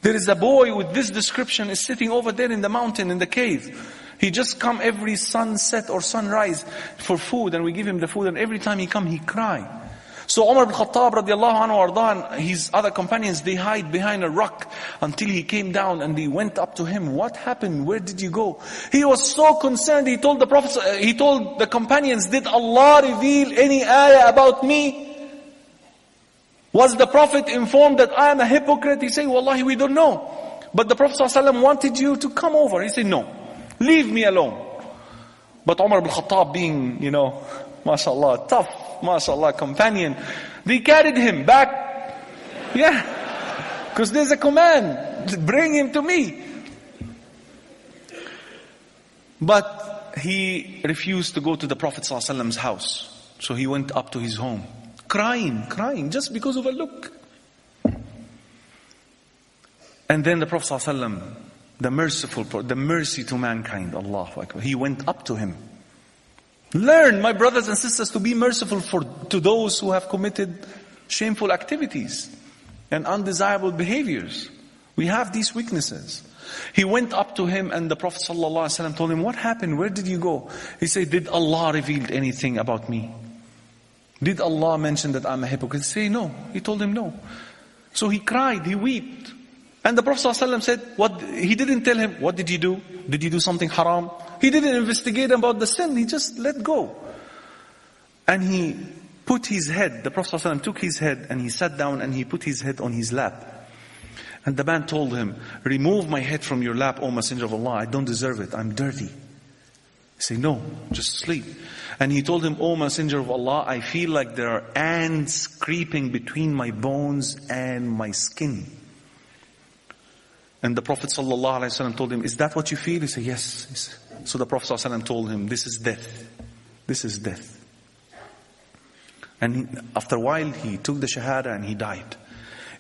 There is a boy with this description is sitting over there in the mountain in the cave. He just come every sunset or sunrise for food and we give him the food and every time he come he cry. So Umar ibn Khattab radiallahu anhu and his other companions, they hide behind a rock until he came down and they went up to him. What happened? Where did you go? He was so concerned. He told the Prophet, uh, he told the companions, did Allah reveal any ayah about me? Was the Prophet informed that I am a hypocrite? He said, Wallahi, we don't know. But the Prophet ﷺ wanted you to come over. He said, no, leave me alone. But Umar ibn Khattab being, you know, mashallah, tough, mashallah, companion. They carried him back. Yeah. Because there's a command. Bring him to me. But he refused to go to the Prophet ﷺ's house. So he went up to his home. Crying, crying, just because of a look. And then the Prophet the merciful, the mercy to mankind, Allah Akbar, he went up to him. Learn, my brothers and sisters, to be merciful for, to those who have committed shameful activities and undesirable behaviors. We have these weaknesses. He went up to him and the Prophet ﷺ told him, what happened? Where did you go? He said, did Allah reveal anything about me? Did Allah mention that I'm a hypocrite? Said, no. He told him no. So he cried, he wept. And the Prophet ﷺ said, what, he didn't tell him, what did you do? Did you do something haram? He didn't investigate about the sin, he just let go. And he put his head, the Prophet ﷺ took his head and he sat down and he put his head on his lap. And the man told him, remove my head from your lap, O Messenger of Allah, I don't deserve it, I'm dirty. He said, No, just sleep. And he told him, O Messenger of Allah, I feel like there are ants creeping between my bones and my skin. And the Prophet ﷺ told him, Is that what you feel? He said, Yes. So the Prophet ﷺ told him, This is death. This is death. And he, after a while, he took the Shahada and he died.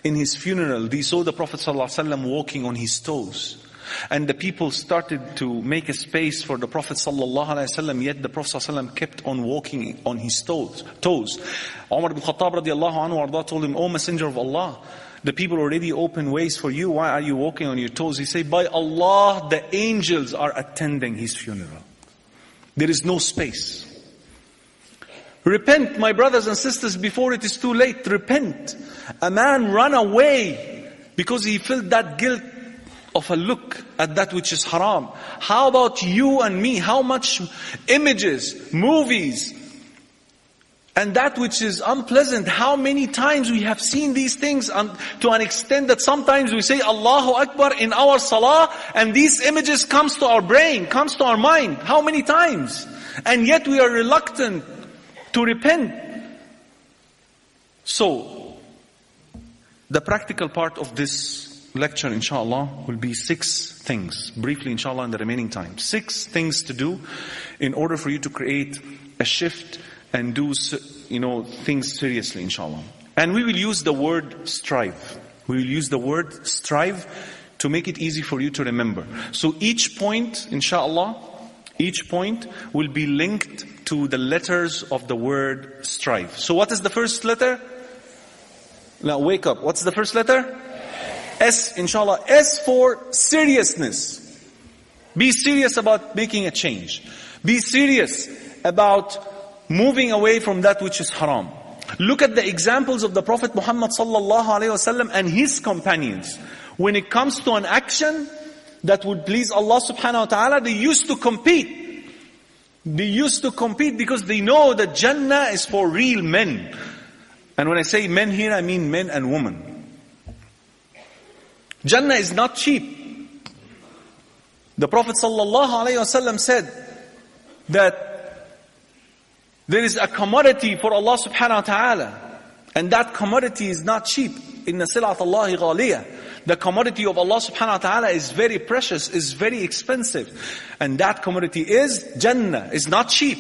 In his funeral, they saw the Prophet ﷺ walking on his toes. And the people started to make a space for the Prophet ﷺ, yet the Prophet ﷺ kept on walking on his toes. toes. Umar ibn Khattab radiallahu anhu told him, O Messenger of Allah, the people already open ways for you. Why are you walking on your toes? He said, by Allah, the angels are attending his funeral. There is no space. Repent, my brothers and sisters, before it is too late. Repent. A man ran away because he felt that guilt of a look at that which is haram. How about you and me? How much images, movies, and that which is unpleasant, how many times we have seen these things to an extent that sometimes we say Allahu Akbar in our salah and these images comes to our brain, comes to our mind. How many times? And yet we are reluctant to repent. So, the practical part of this lecture, inshallah, will be six things, briefly, inshallah, in the remaining time. Six things to do in order for you to create a shift and do, you know, things seriously, inshallah. And we will use the word strive. We will use the word strive to make it easy for you to remember. So each point, inshallah, each point will be linked to the letters of the word strive. So what is the first letter? Now wake up. What's the first letter? S, inshallah. S for seriousness. Be serious about making a change. Be serious about moving away from that which is haram. Look at the examples of the Prophet Muhammad sallallahu alaihi wasallam and his companions. When it comes to an action that would please Allah subhanahu wa ta'ala, they used to compete. They used to compete because they know that Jannah is for real men. And when I say men here, I mean men and women. Jannah is not cheap. The Prophet ﷺ said that there is a commodity for Allah subhanahu wa ta'ala. And that commodity is not cheap. Inna silat Allahi ghaliyah. The commodity of Allah subhanahu wa ta'ala is very precious, is very expensive. And that commodity is Jannah, is not cheap.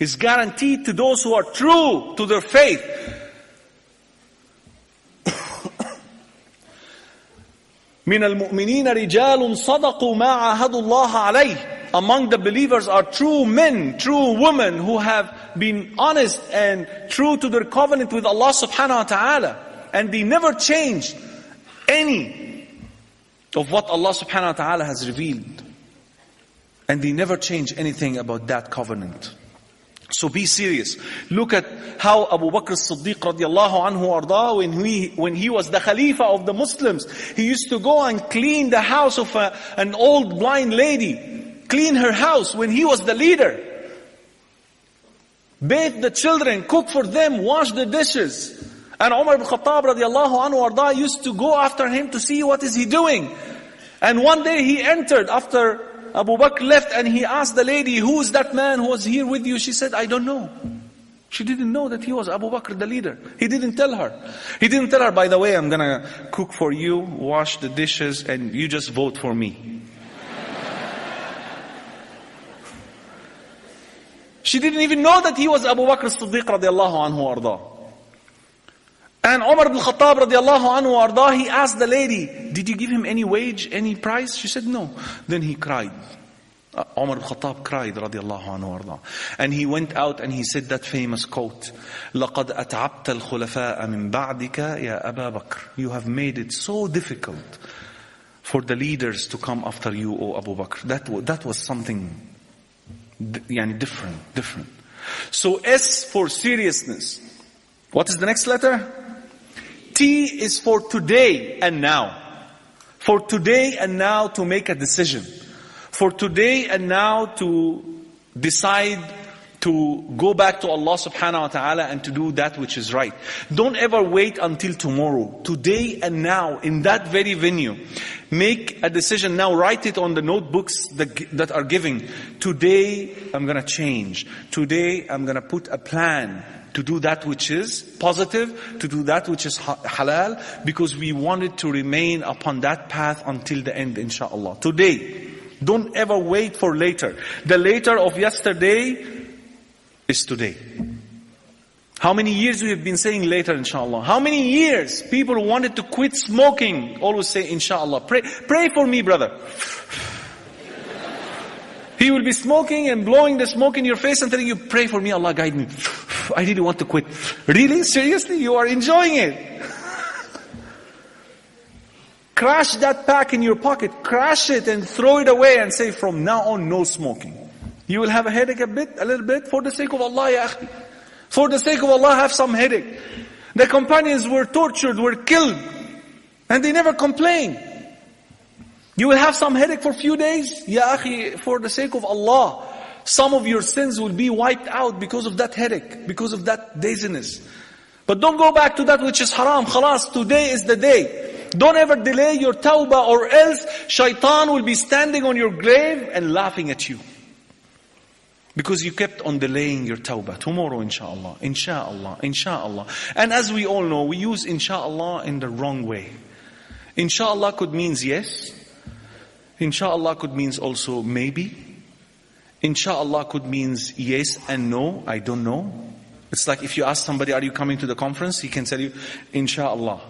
It's guaranteed to those who are true to their faith. [coughs] من المؤمنين رجال صدقوا ما عاهدوا الله عليه among the believers are true men, true women who have been honest and true to their covenant with Allah subhanahu wa ta'ala. And they never change any of what Allah subhanahu wa ta'ala has revealed. And they never change anything about that covenant. So be serious. Look at how Abu Bakr as-Siddiq radiallahu anhu arda, when he, when he was the Khalifa of the Muslims, he used to go and clean the house of a, an old blind lady. Clean her house when he was the leader. Bathe the children, cook for them, wash the dishes. And Umar ibn Khattab radiallahu anhu arda used to go after him to see what is he doing. And one day he entered after Abu Bakr left and he asked the lady, who is that man who was here with you? She said, I don't know. She didn't know that he was Abu Bakr, the leader. He didn't tell her. He didn't tell her, by the way, I'm gonna cook for you, wash the dishes, and you just vote for me. she didn't even know that he was Abu Bakr as-Siddiq radiallahu anhu arda. And Umar ibn Khattab radiallahu anhu arda, he asked the lady, did you give him any wage, any price? She said no. Then he cried. Uh, Umar ibn Khattab cried radiallahu anhu arda. And he went out and he said that famous quote, لَقَدْ أَتْعَبْتَ الْخُلَفَاءَ مِنْ بَعْدِكَ يَا أَبَا بَكْرِ You have made it so difficult for the leaders to come after you, O Abu Bakr. That, that was something yani different, different. So S for seriousness. What is the next letter? T is for today and now. For today and now to make a decision. For today and now to decide to go back to Allah subhanahu wa ta'ala and to do that which is right. Don't ever wait until tomorrow. Today and now, in that very venue. Make a decision now, write it on the notebooks that, that are giving. Today, I'm gonna change. Today, I'm gonna put a plan to do that which is positive, to do that which is halal, because we wanted to remain upon that path until the end, inshallah. Today. Don't ever wait for later. The later of yesterday is today. How many years we have been saying later, inshallah? How many years people wanted to quit smoking always say, inshallah. Pray, pray for me, brother. He will be smoking and blowing the smoke in your face and telling you, pray for me, Allah guide me. I really want to quit. Really? Seriously? You are enjoying it. Crash that pack in your pocket, crash it and throw it away and say, from now on, no smoking. You will have a headache a bit, a little bit, for the sake of Allah, ya akhi. For the sake of Allah, have some headache. The companions were tortured, were killed, and they never complained. You will have some headache for a few days, ya akhi, for the sake of Allah. Some of your sins will be wiped out because of that headache, because of that dizziness. But don't go back to that which is haram. Khalas, today is the day. Don't ever delay your tawbah or else shaitan will be standing on your grave and laughing at you. Because you kept on delaying your tawbah. Tomorrow, inshallah, inshallah, inshallah. And as we all know, we use inshallah in the wrong way. Inshallah could means yes. Inshallah could means also maybe. Inshallah could means yes and no, I don't know. It's like if you ask somebody, are you coming to the conference? He can tell you, inshallah.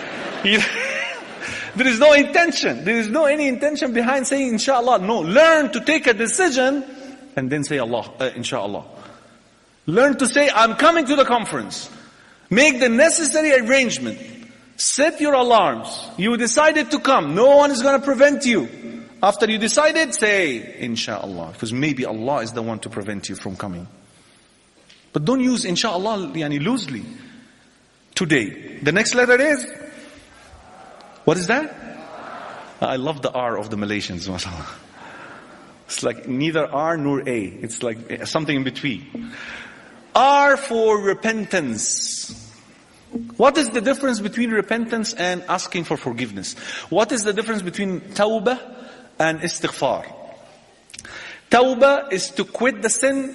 [laughs] there is no intention. There is no any intention behind saying inshallah. No, learn to take a decision and then say Allah, uh, inshallah. Learn to say, I'm coming to the conference. Make the necessary arrangement. Set your alarms. You decided to come. No one is going to prevent you. After you decided, say, inshallah. Because maybe Allah is the one to prevent you from coming. But don't use inshallah yani, loosely. Today. The next letter is what is that? I love the R of the Malaysians, mashallah. It's like neither R nor A. It's like eh, something in between. R for repentance. What is the difference between repentance and asking for forgiveness? What is the difference between tawbah and istighfar? Tawbah is to quit the sin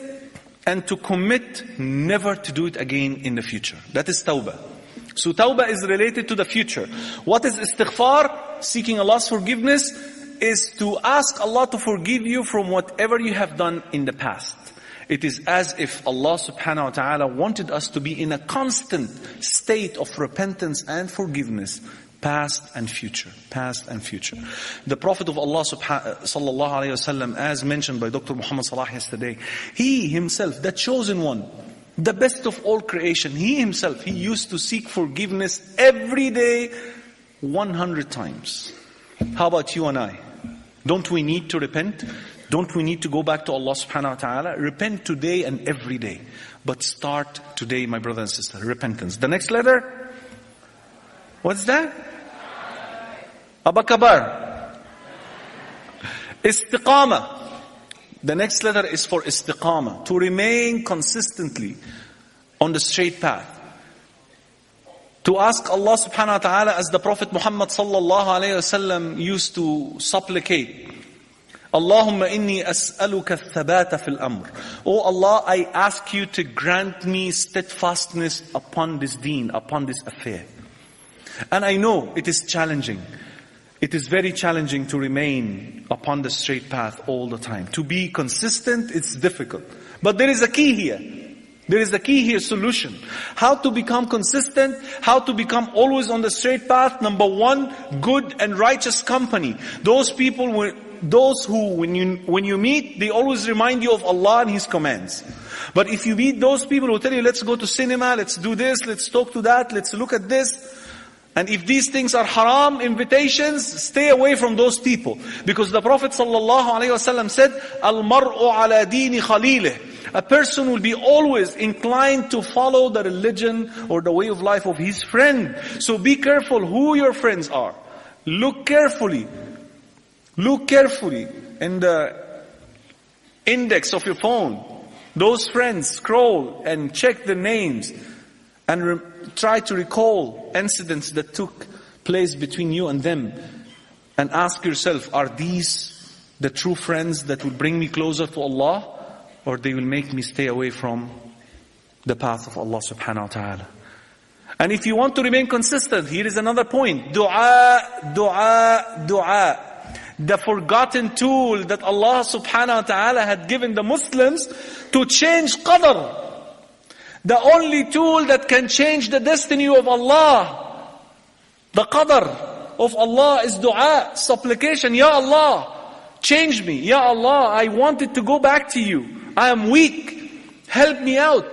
and to commit never to do it again in the future. That is tawbah. So tawbah is related to the future. What is istighfar? Seeking Allah's forgiveness is to ask Allah to forgive you from whatever you have done in the past. It is as if Allah subhanahu wa ta'ala wanted us to be in a constant state of repentance and forgiveness past and future, past and future. The Prophet of Allah sallallahu alaihi wasallam, as mentioned by Dr. Muhammad Salah yesterday, he himself, the chosen one, the best of all creation, He Himself, He used to seek forgiveness every day 100 times. How about you and I? Don't we need to repent? Don't we need to go back to Allah subhanahu wa ta'ala? Repent today and every day. But start today, my brother and sister. Repentance. The next letter? What's that? Abakabar. Istiqamah. The next letter is for istiqamah, to remain consistently on the straight path. To ask Allah subhanahu wa ta'ala as the Prophet Muhammad sallallahu alayhi wasallam used to supplicate. Allahumma inni as'aluka thabata fil amr. Oh Allah, I ask you to grant me steadfastness upon this deen, upon this affair. And I know it is challenging. It is very challenging to remain upon the straight path all the time. To be consistent, it's difficult. But there is a key here. There is a key here, solution. How to become consistent, how to become always on the straight path. Number one, good and righteous company. Those people, those who, when you, when you meet, they always remind you of Allah and His commands. But if you meet those people who tell you, let's go to cinema, let's do this, let's talk to that, let's look at this, and if these things are haram invitations, stay away from those people. Because the Prophet ﷺ said, Al-mar'u ala dini khalileh. A person will be always inclined to follow the religion or the way of life of his friend. So be careful who your friends are. Look carefully. Look carefully in the index of your phone. Those friends, scroll and check the names and try to recall incidents that took place between you and them. and ask yourself, are these the true friends that will bring me closer to Allah or they will make me stay away from the path of Allah subhanahu wa ta'ala? And if you want to remain consistent, here is another point. Dua, dua, dua. The forgotten tool that Allah subhanahu wa ta'ala had given the Muslims to change qadr. The only tool that can change the destiny of Allah, the qadr of Allah is dua, supplication. Ya Allah, change me. Ya Allah, I wanted to go back to you. I am weak. Help me out.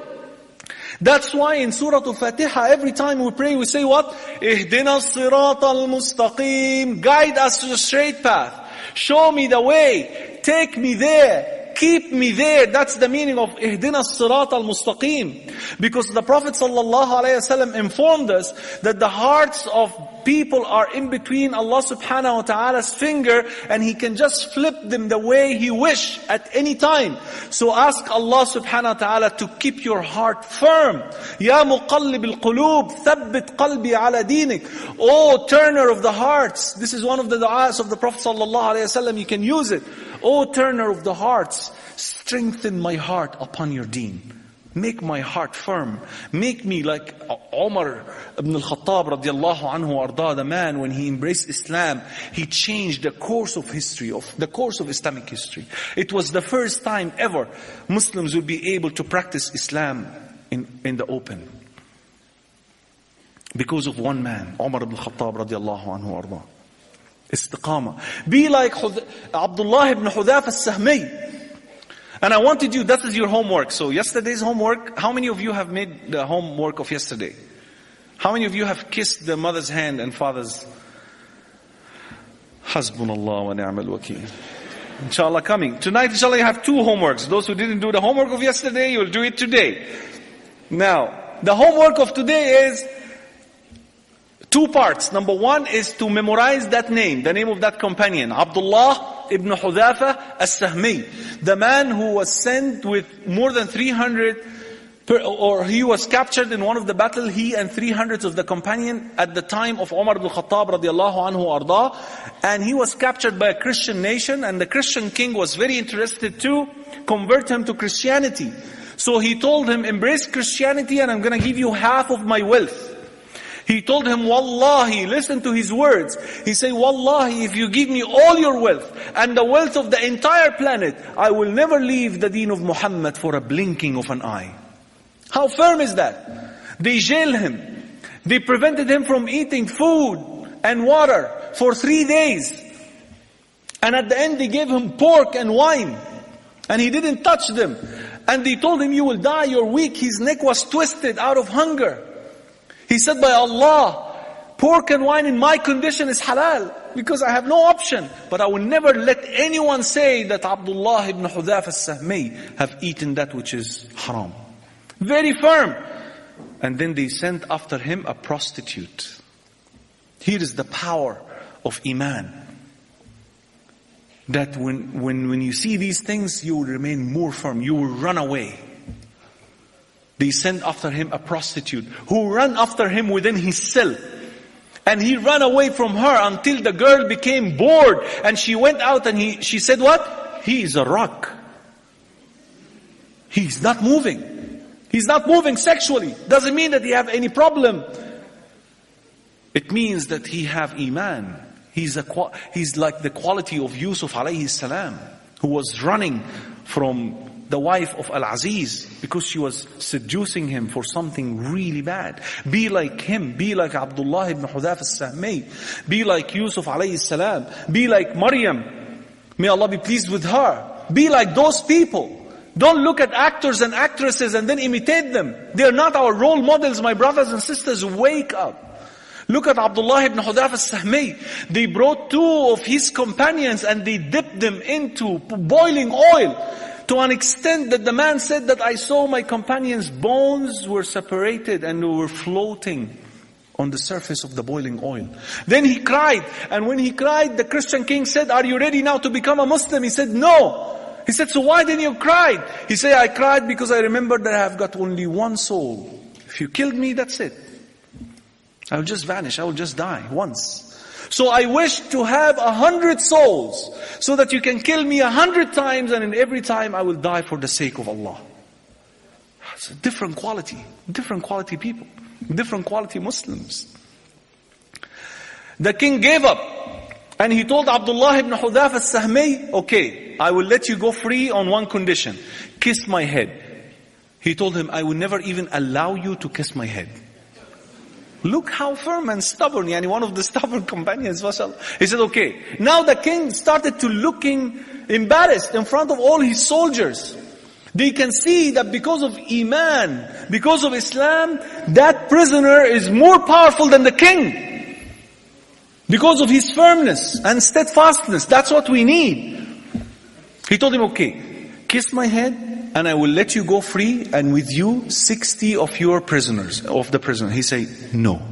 That's why in Surah Al-Fatiha, every time we pray, we say what? Ihdina sirat al-mustaqim. Guide us to the straight path. Show me the way. Take me there. Keep me there. That's the meaning of Ihdina sirat al-mustaqim. Because the Prophet ﷺ informed us that the hearts of people are in between Allah subhanahu wa ta'ala's finger and He can just flip them the way He wish at any time. So ask Allah subhanahu wa ta'ala to keep your heart firm. Ya muqallib al-qulub, thabbit qalbi ala dinik. Oh turner of the hearts. This is one of the du'as of the Prophet sallallahu alayhi wa sallam. You can use it. Oh turner of the hearts, strengthen my heart upon your deen. Make my heart firm. Make me like Umar ibn al-Khattab radiallahu anhu arda, the man when he embraced Islam, he changed the course of history, of the course of Islamic history. It was the first time ever Muslims would be able to practice Islam in, in the open. Because of one man, Umar ibn al-Khattab radiallahu anhu arda. Istiqama. Be like Abdullah ibn Hudhaf al-Sahmi. And I wanted you, that is your homework. So yesterday's homework, how many of you have made the homework of yesterday? How many of you have kissed the mother's hand and father's? Hasbunallah wa ni'mal wakeel. Inshallah coming. Tonight inshallah you have two homeworks. Those who didn't do the homework of yesterday, you'll do it today. Now, the homework of today is two parts. Number one is to memorize that name, the name of that companion, Abdullah ibn Hudhafa as-Sahmi, the man who was sent with more than 300 per, or he was captured in one of the battle, he and 300 of the companion at the time of Umar ibn Khattab radiallahu anhu arda, and he was captured by a Christian nation, and the Christian king was very interested to convert him to Christianity. So he told him, embrace Christianity and I'm going to give you half of my wealth. He told him, Wallahi, listen to his words. He said, Wallahi, if you give me all your wealth and the wealth of the entire planet, I will never leave the deen of Muhammad for a blinking of an eye. How firm is that? They jailed him. They prevented him from eating food and water for three days. And at the end they gave him pork and wine. And he didn't touch them. And they told him, you will die, you're weak. His neck was twisted out of hunger. He said, by Allah, pork and wine in my condition is halal because I have no option. But I will never let anyone say that Abdullah ibn Hudhaf al-Sahmi have eaten that which is haram. Very firm. And then they sent after him a prostitute. Here is the power of Iman. That when, when, when you see these things, you will remain more firm. You will run away. They sent after him a prostitute who ran after him within his cell. And he ran away from her until the girl became bored and she went out and he, she said what? He is a rock. He's not moving. He's not moving sexually. Doesn't mean that he have any problem. It means that he have iman. He's a, he's like the quality of Yusuf alayhi salam, who was running from the wife of Al-Aziz because she was seducing him for something really bad. Be like him. Be like Abdullah ibn Hudhaf al-Sahmi. Be like Yusuf alayhi salam. Be like Maryam. May Allah be pleased with her. Be like those people. Don't look at actors and actresses and then imitate them. They are not our role models, my brothers and sisters. Wake up. Look at Abdullah ibn Hudhaf al-Sahmi. They brought two of his companions and they dipped them into boiling oil to an extent that the man said that I saw my companion's bones were separated and they were floating on the surface of the boiling oil. Then he cried, and when he cried, the Christian king said, are you ready now to become a Muslim? He said, no. He said, so why didn't you cry? He said, I cried because I remembered that I have got only one soul. If you killed me, that's it. I will just vanish. I will just die once. So I wish to have a hundred souls so that you can kill me a hundred times and in every time I will die for the sake of Allah. It's a different quality, different quality people, different quality Muslims. The king gave up and he told Abdullah ibn Hudaf al-Sahmi, okay, I will let you go free on one condition. Kiss my head. He told him, I will never even allow you to kiss my head. Look how firm and stubborn, yani one of the [laughs] stubborn companions, was. He said, okay. Now the king started to looking embarrassed in front of all his soldiers. They can see that because of Iman, because of Islam, that prisoner is more powerful than the king. Because of his firmness and steadfastness. That's what we need. He told him, okay, kiss my head and I will let you go free and with you 60 of your prisoners, of the prisoner. He said, no.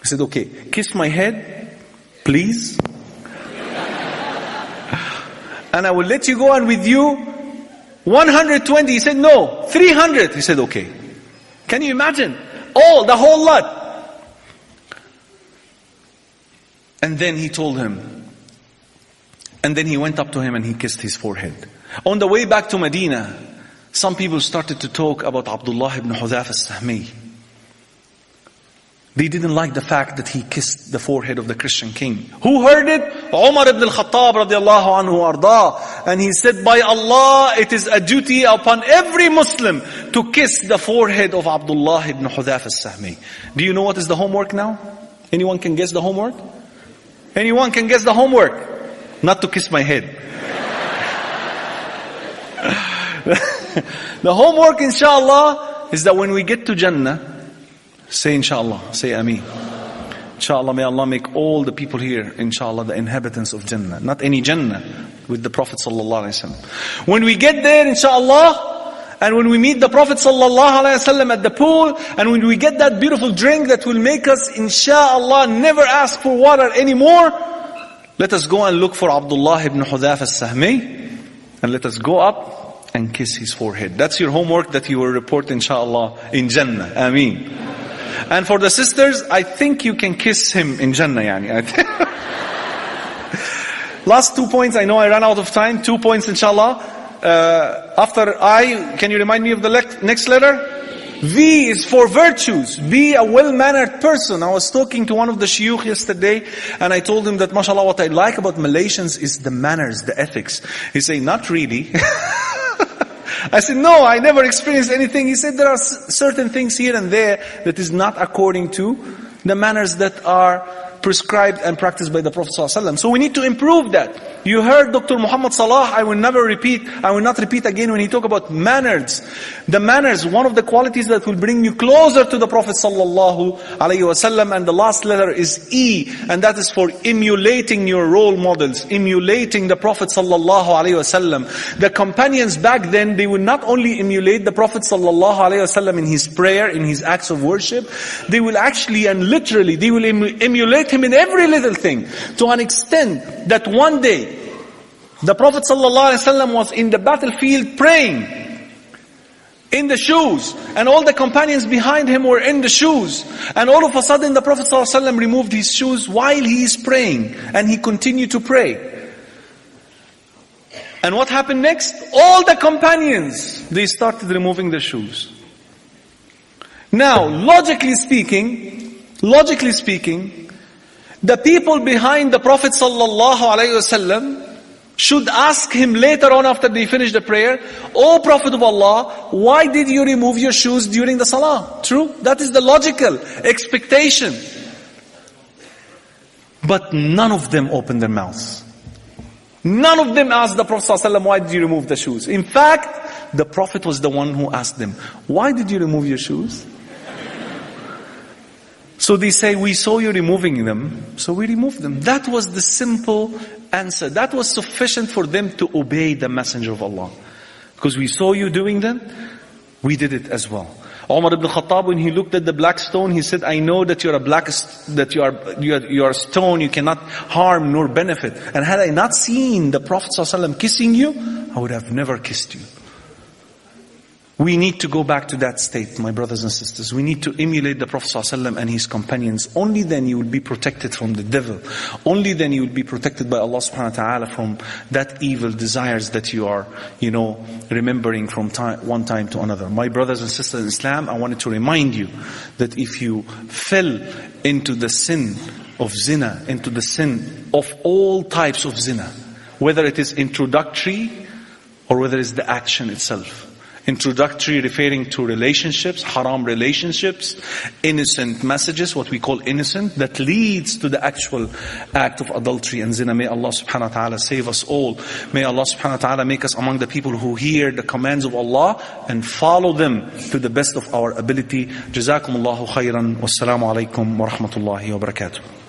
He said, okay, kiss my head, please. and I will let you go and with you 120. He said, no. 300. He said, okay. Can you imagine? All, the whole lot. And then he told him, and then he went up to him and he kissed his forehead. On the way back to Medina, some people started to talk about Abdullah ibn Hudhaf al-Sahmi. They didn't like the fact that he kissed the forehead of the Christian king. Who heard it? Umar ibn al-Khattab radiallahu anhu arda. And he said, by Allah, it is a duty upon every Muslim to kiss the forehead of Abdullah ibn Hudhaf al-Sahmi. Do you know what is the homework now? Anyone can guess the homework? Anyone can guess the homework? Not to kiss my head. [laughs] the homework, inshallah, is that when we get to Jannah, say inshallah, say Ameen. Inshallah, may Allah make all the people here, inshallah, the inhabitants of Jannah. Not any Jannah, with the Prophet sallallahu alaihi wasallam. When we get there, inshallah, and when we meet the Prophet wasallam at the pool, and when we get that beautiful drink that will make us, inshallah, never ask for water anymore, let us go and look for Abdullah ibn Hudhaf al-Sahmi, and let us go up and kiss his forehead. That's your homework that you will report, inshallah, in Jannah. Ameen. And for the sisters, I think you can kiss him in Jannah, yani. [laughs] Last two points, I know I ran out of time. Two points, inshallah. Uh, after I, can you remind me of the le- next letter? V is for virtues. Be a well-mannered person. I was talking to one of the shuyukh yesterday and I told him that mashallah what I like about Malaysians is the manners, the ethics. He said, not really. [laughs] I said, no, I never experienced anything. He said, there are certain things here and there that is not according to the manners that are prescribed and practiced by the Prophet ﷺ. So we need to improve that. You heard Dr. Muhammad Salah, I will never repeat, I will not repeat again when he talk about manners. The manners, one of the qualities that will bring you closer to the Prophet wasallam and the last letter is E and that is for emulating your role models, emulating the Prophet wasallam. The companions back then, they would not only emulate the Prophet wasallam in his prayer, in his acts of worship, they will actually and literally, they will emulate him in every little thing to an extent that one day the Prophet ﷺ was in the battlefield praying in the shoes and all the companions behind him were in the shoes and all of a sudden the Prophet ﷺ removed his shoes while he is praying and he continued to pray. And what happened next? All the companions, they started removing their shoes. Now, logically speaking, logically speaking, the people behind the Prophet wasallam should ask him later on after they finish the prayer, O Prophet of Allah, why did you remove your shoes during the salah? True? That is the logical expectation. But none of them opened their mouths. None of them asked the Prophet ﷺ, why did you remove the shoes? In fact, the Prophet was the one who asked them, why did you remove your shoes? So they say, we saw you removing them, so we removed them. That was the simple answer. That was sufficient for them to obey the messenger of Allah. Because we saw you doing them, we did it as well. Umar ibn Khattab, when he looked at the black stone, he said, I know that you're a black, that you are, you are, you are stone, you cannot harm nor benefit. And had I not seen the Prophet ﷺ kissing you, I would have never kissed you. We need to go back to that state, my brothers and sisters. We need to emulate the Prophet ﷺ and his companions. Only then you will be protected from the devil. Only then you will be protected by Allah subhanahu wa ta'ala from that evil desires that you are, you know, remembering from time, one time to another. My brothers and sisters in Islam, I wanted to remind you that if you fell into the sin of zina, into the sin of all types of zina, whether it is introductory or whether it's the action itself. Introductory referring to relationships, haram relationships, innocent messages, what we call innocent, that leads to the actual act of adultery and zina. May Allah subhanahu wa ta'ala save us all. May Allah subhanahu wa ta'ala make us among the people who hear the commands of Allah and follow them to the best of our ability. Allahu khairan. Wassalamu alaikum wa rahmatullahi wa barakatuh.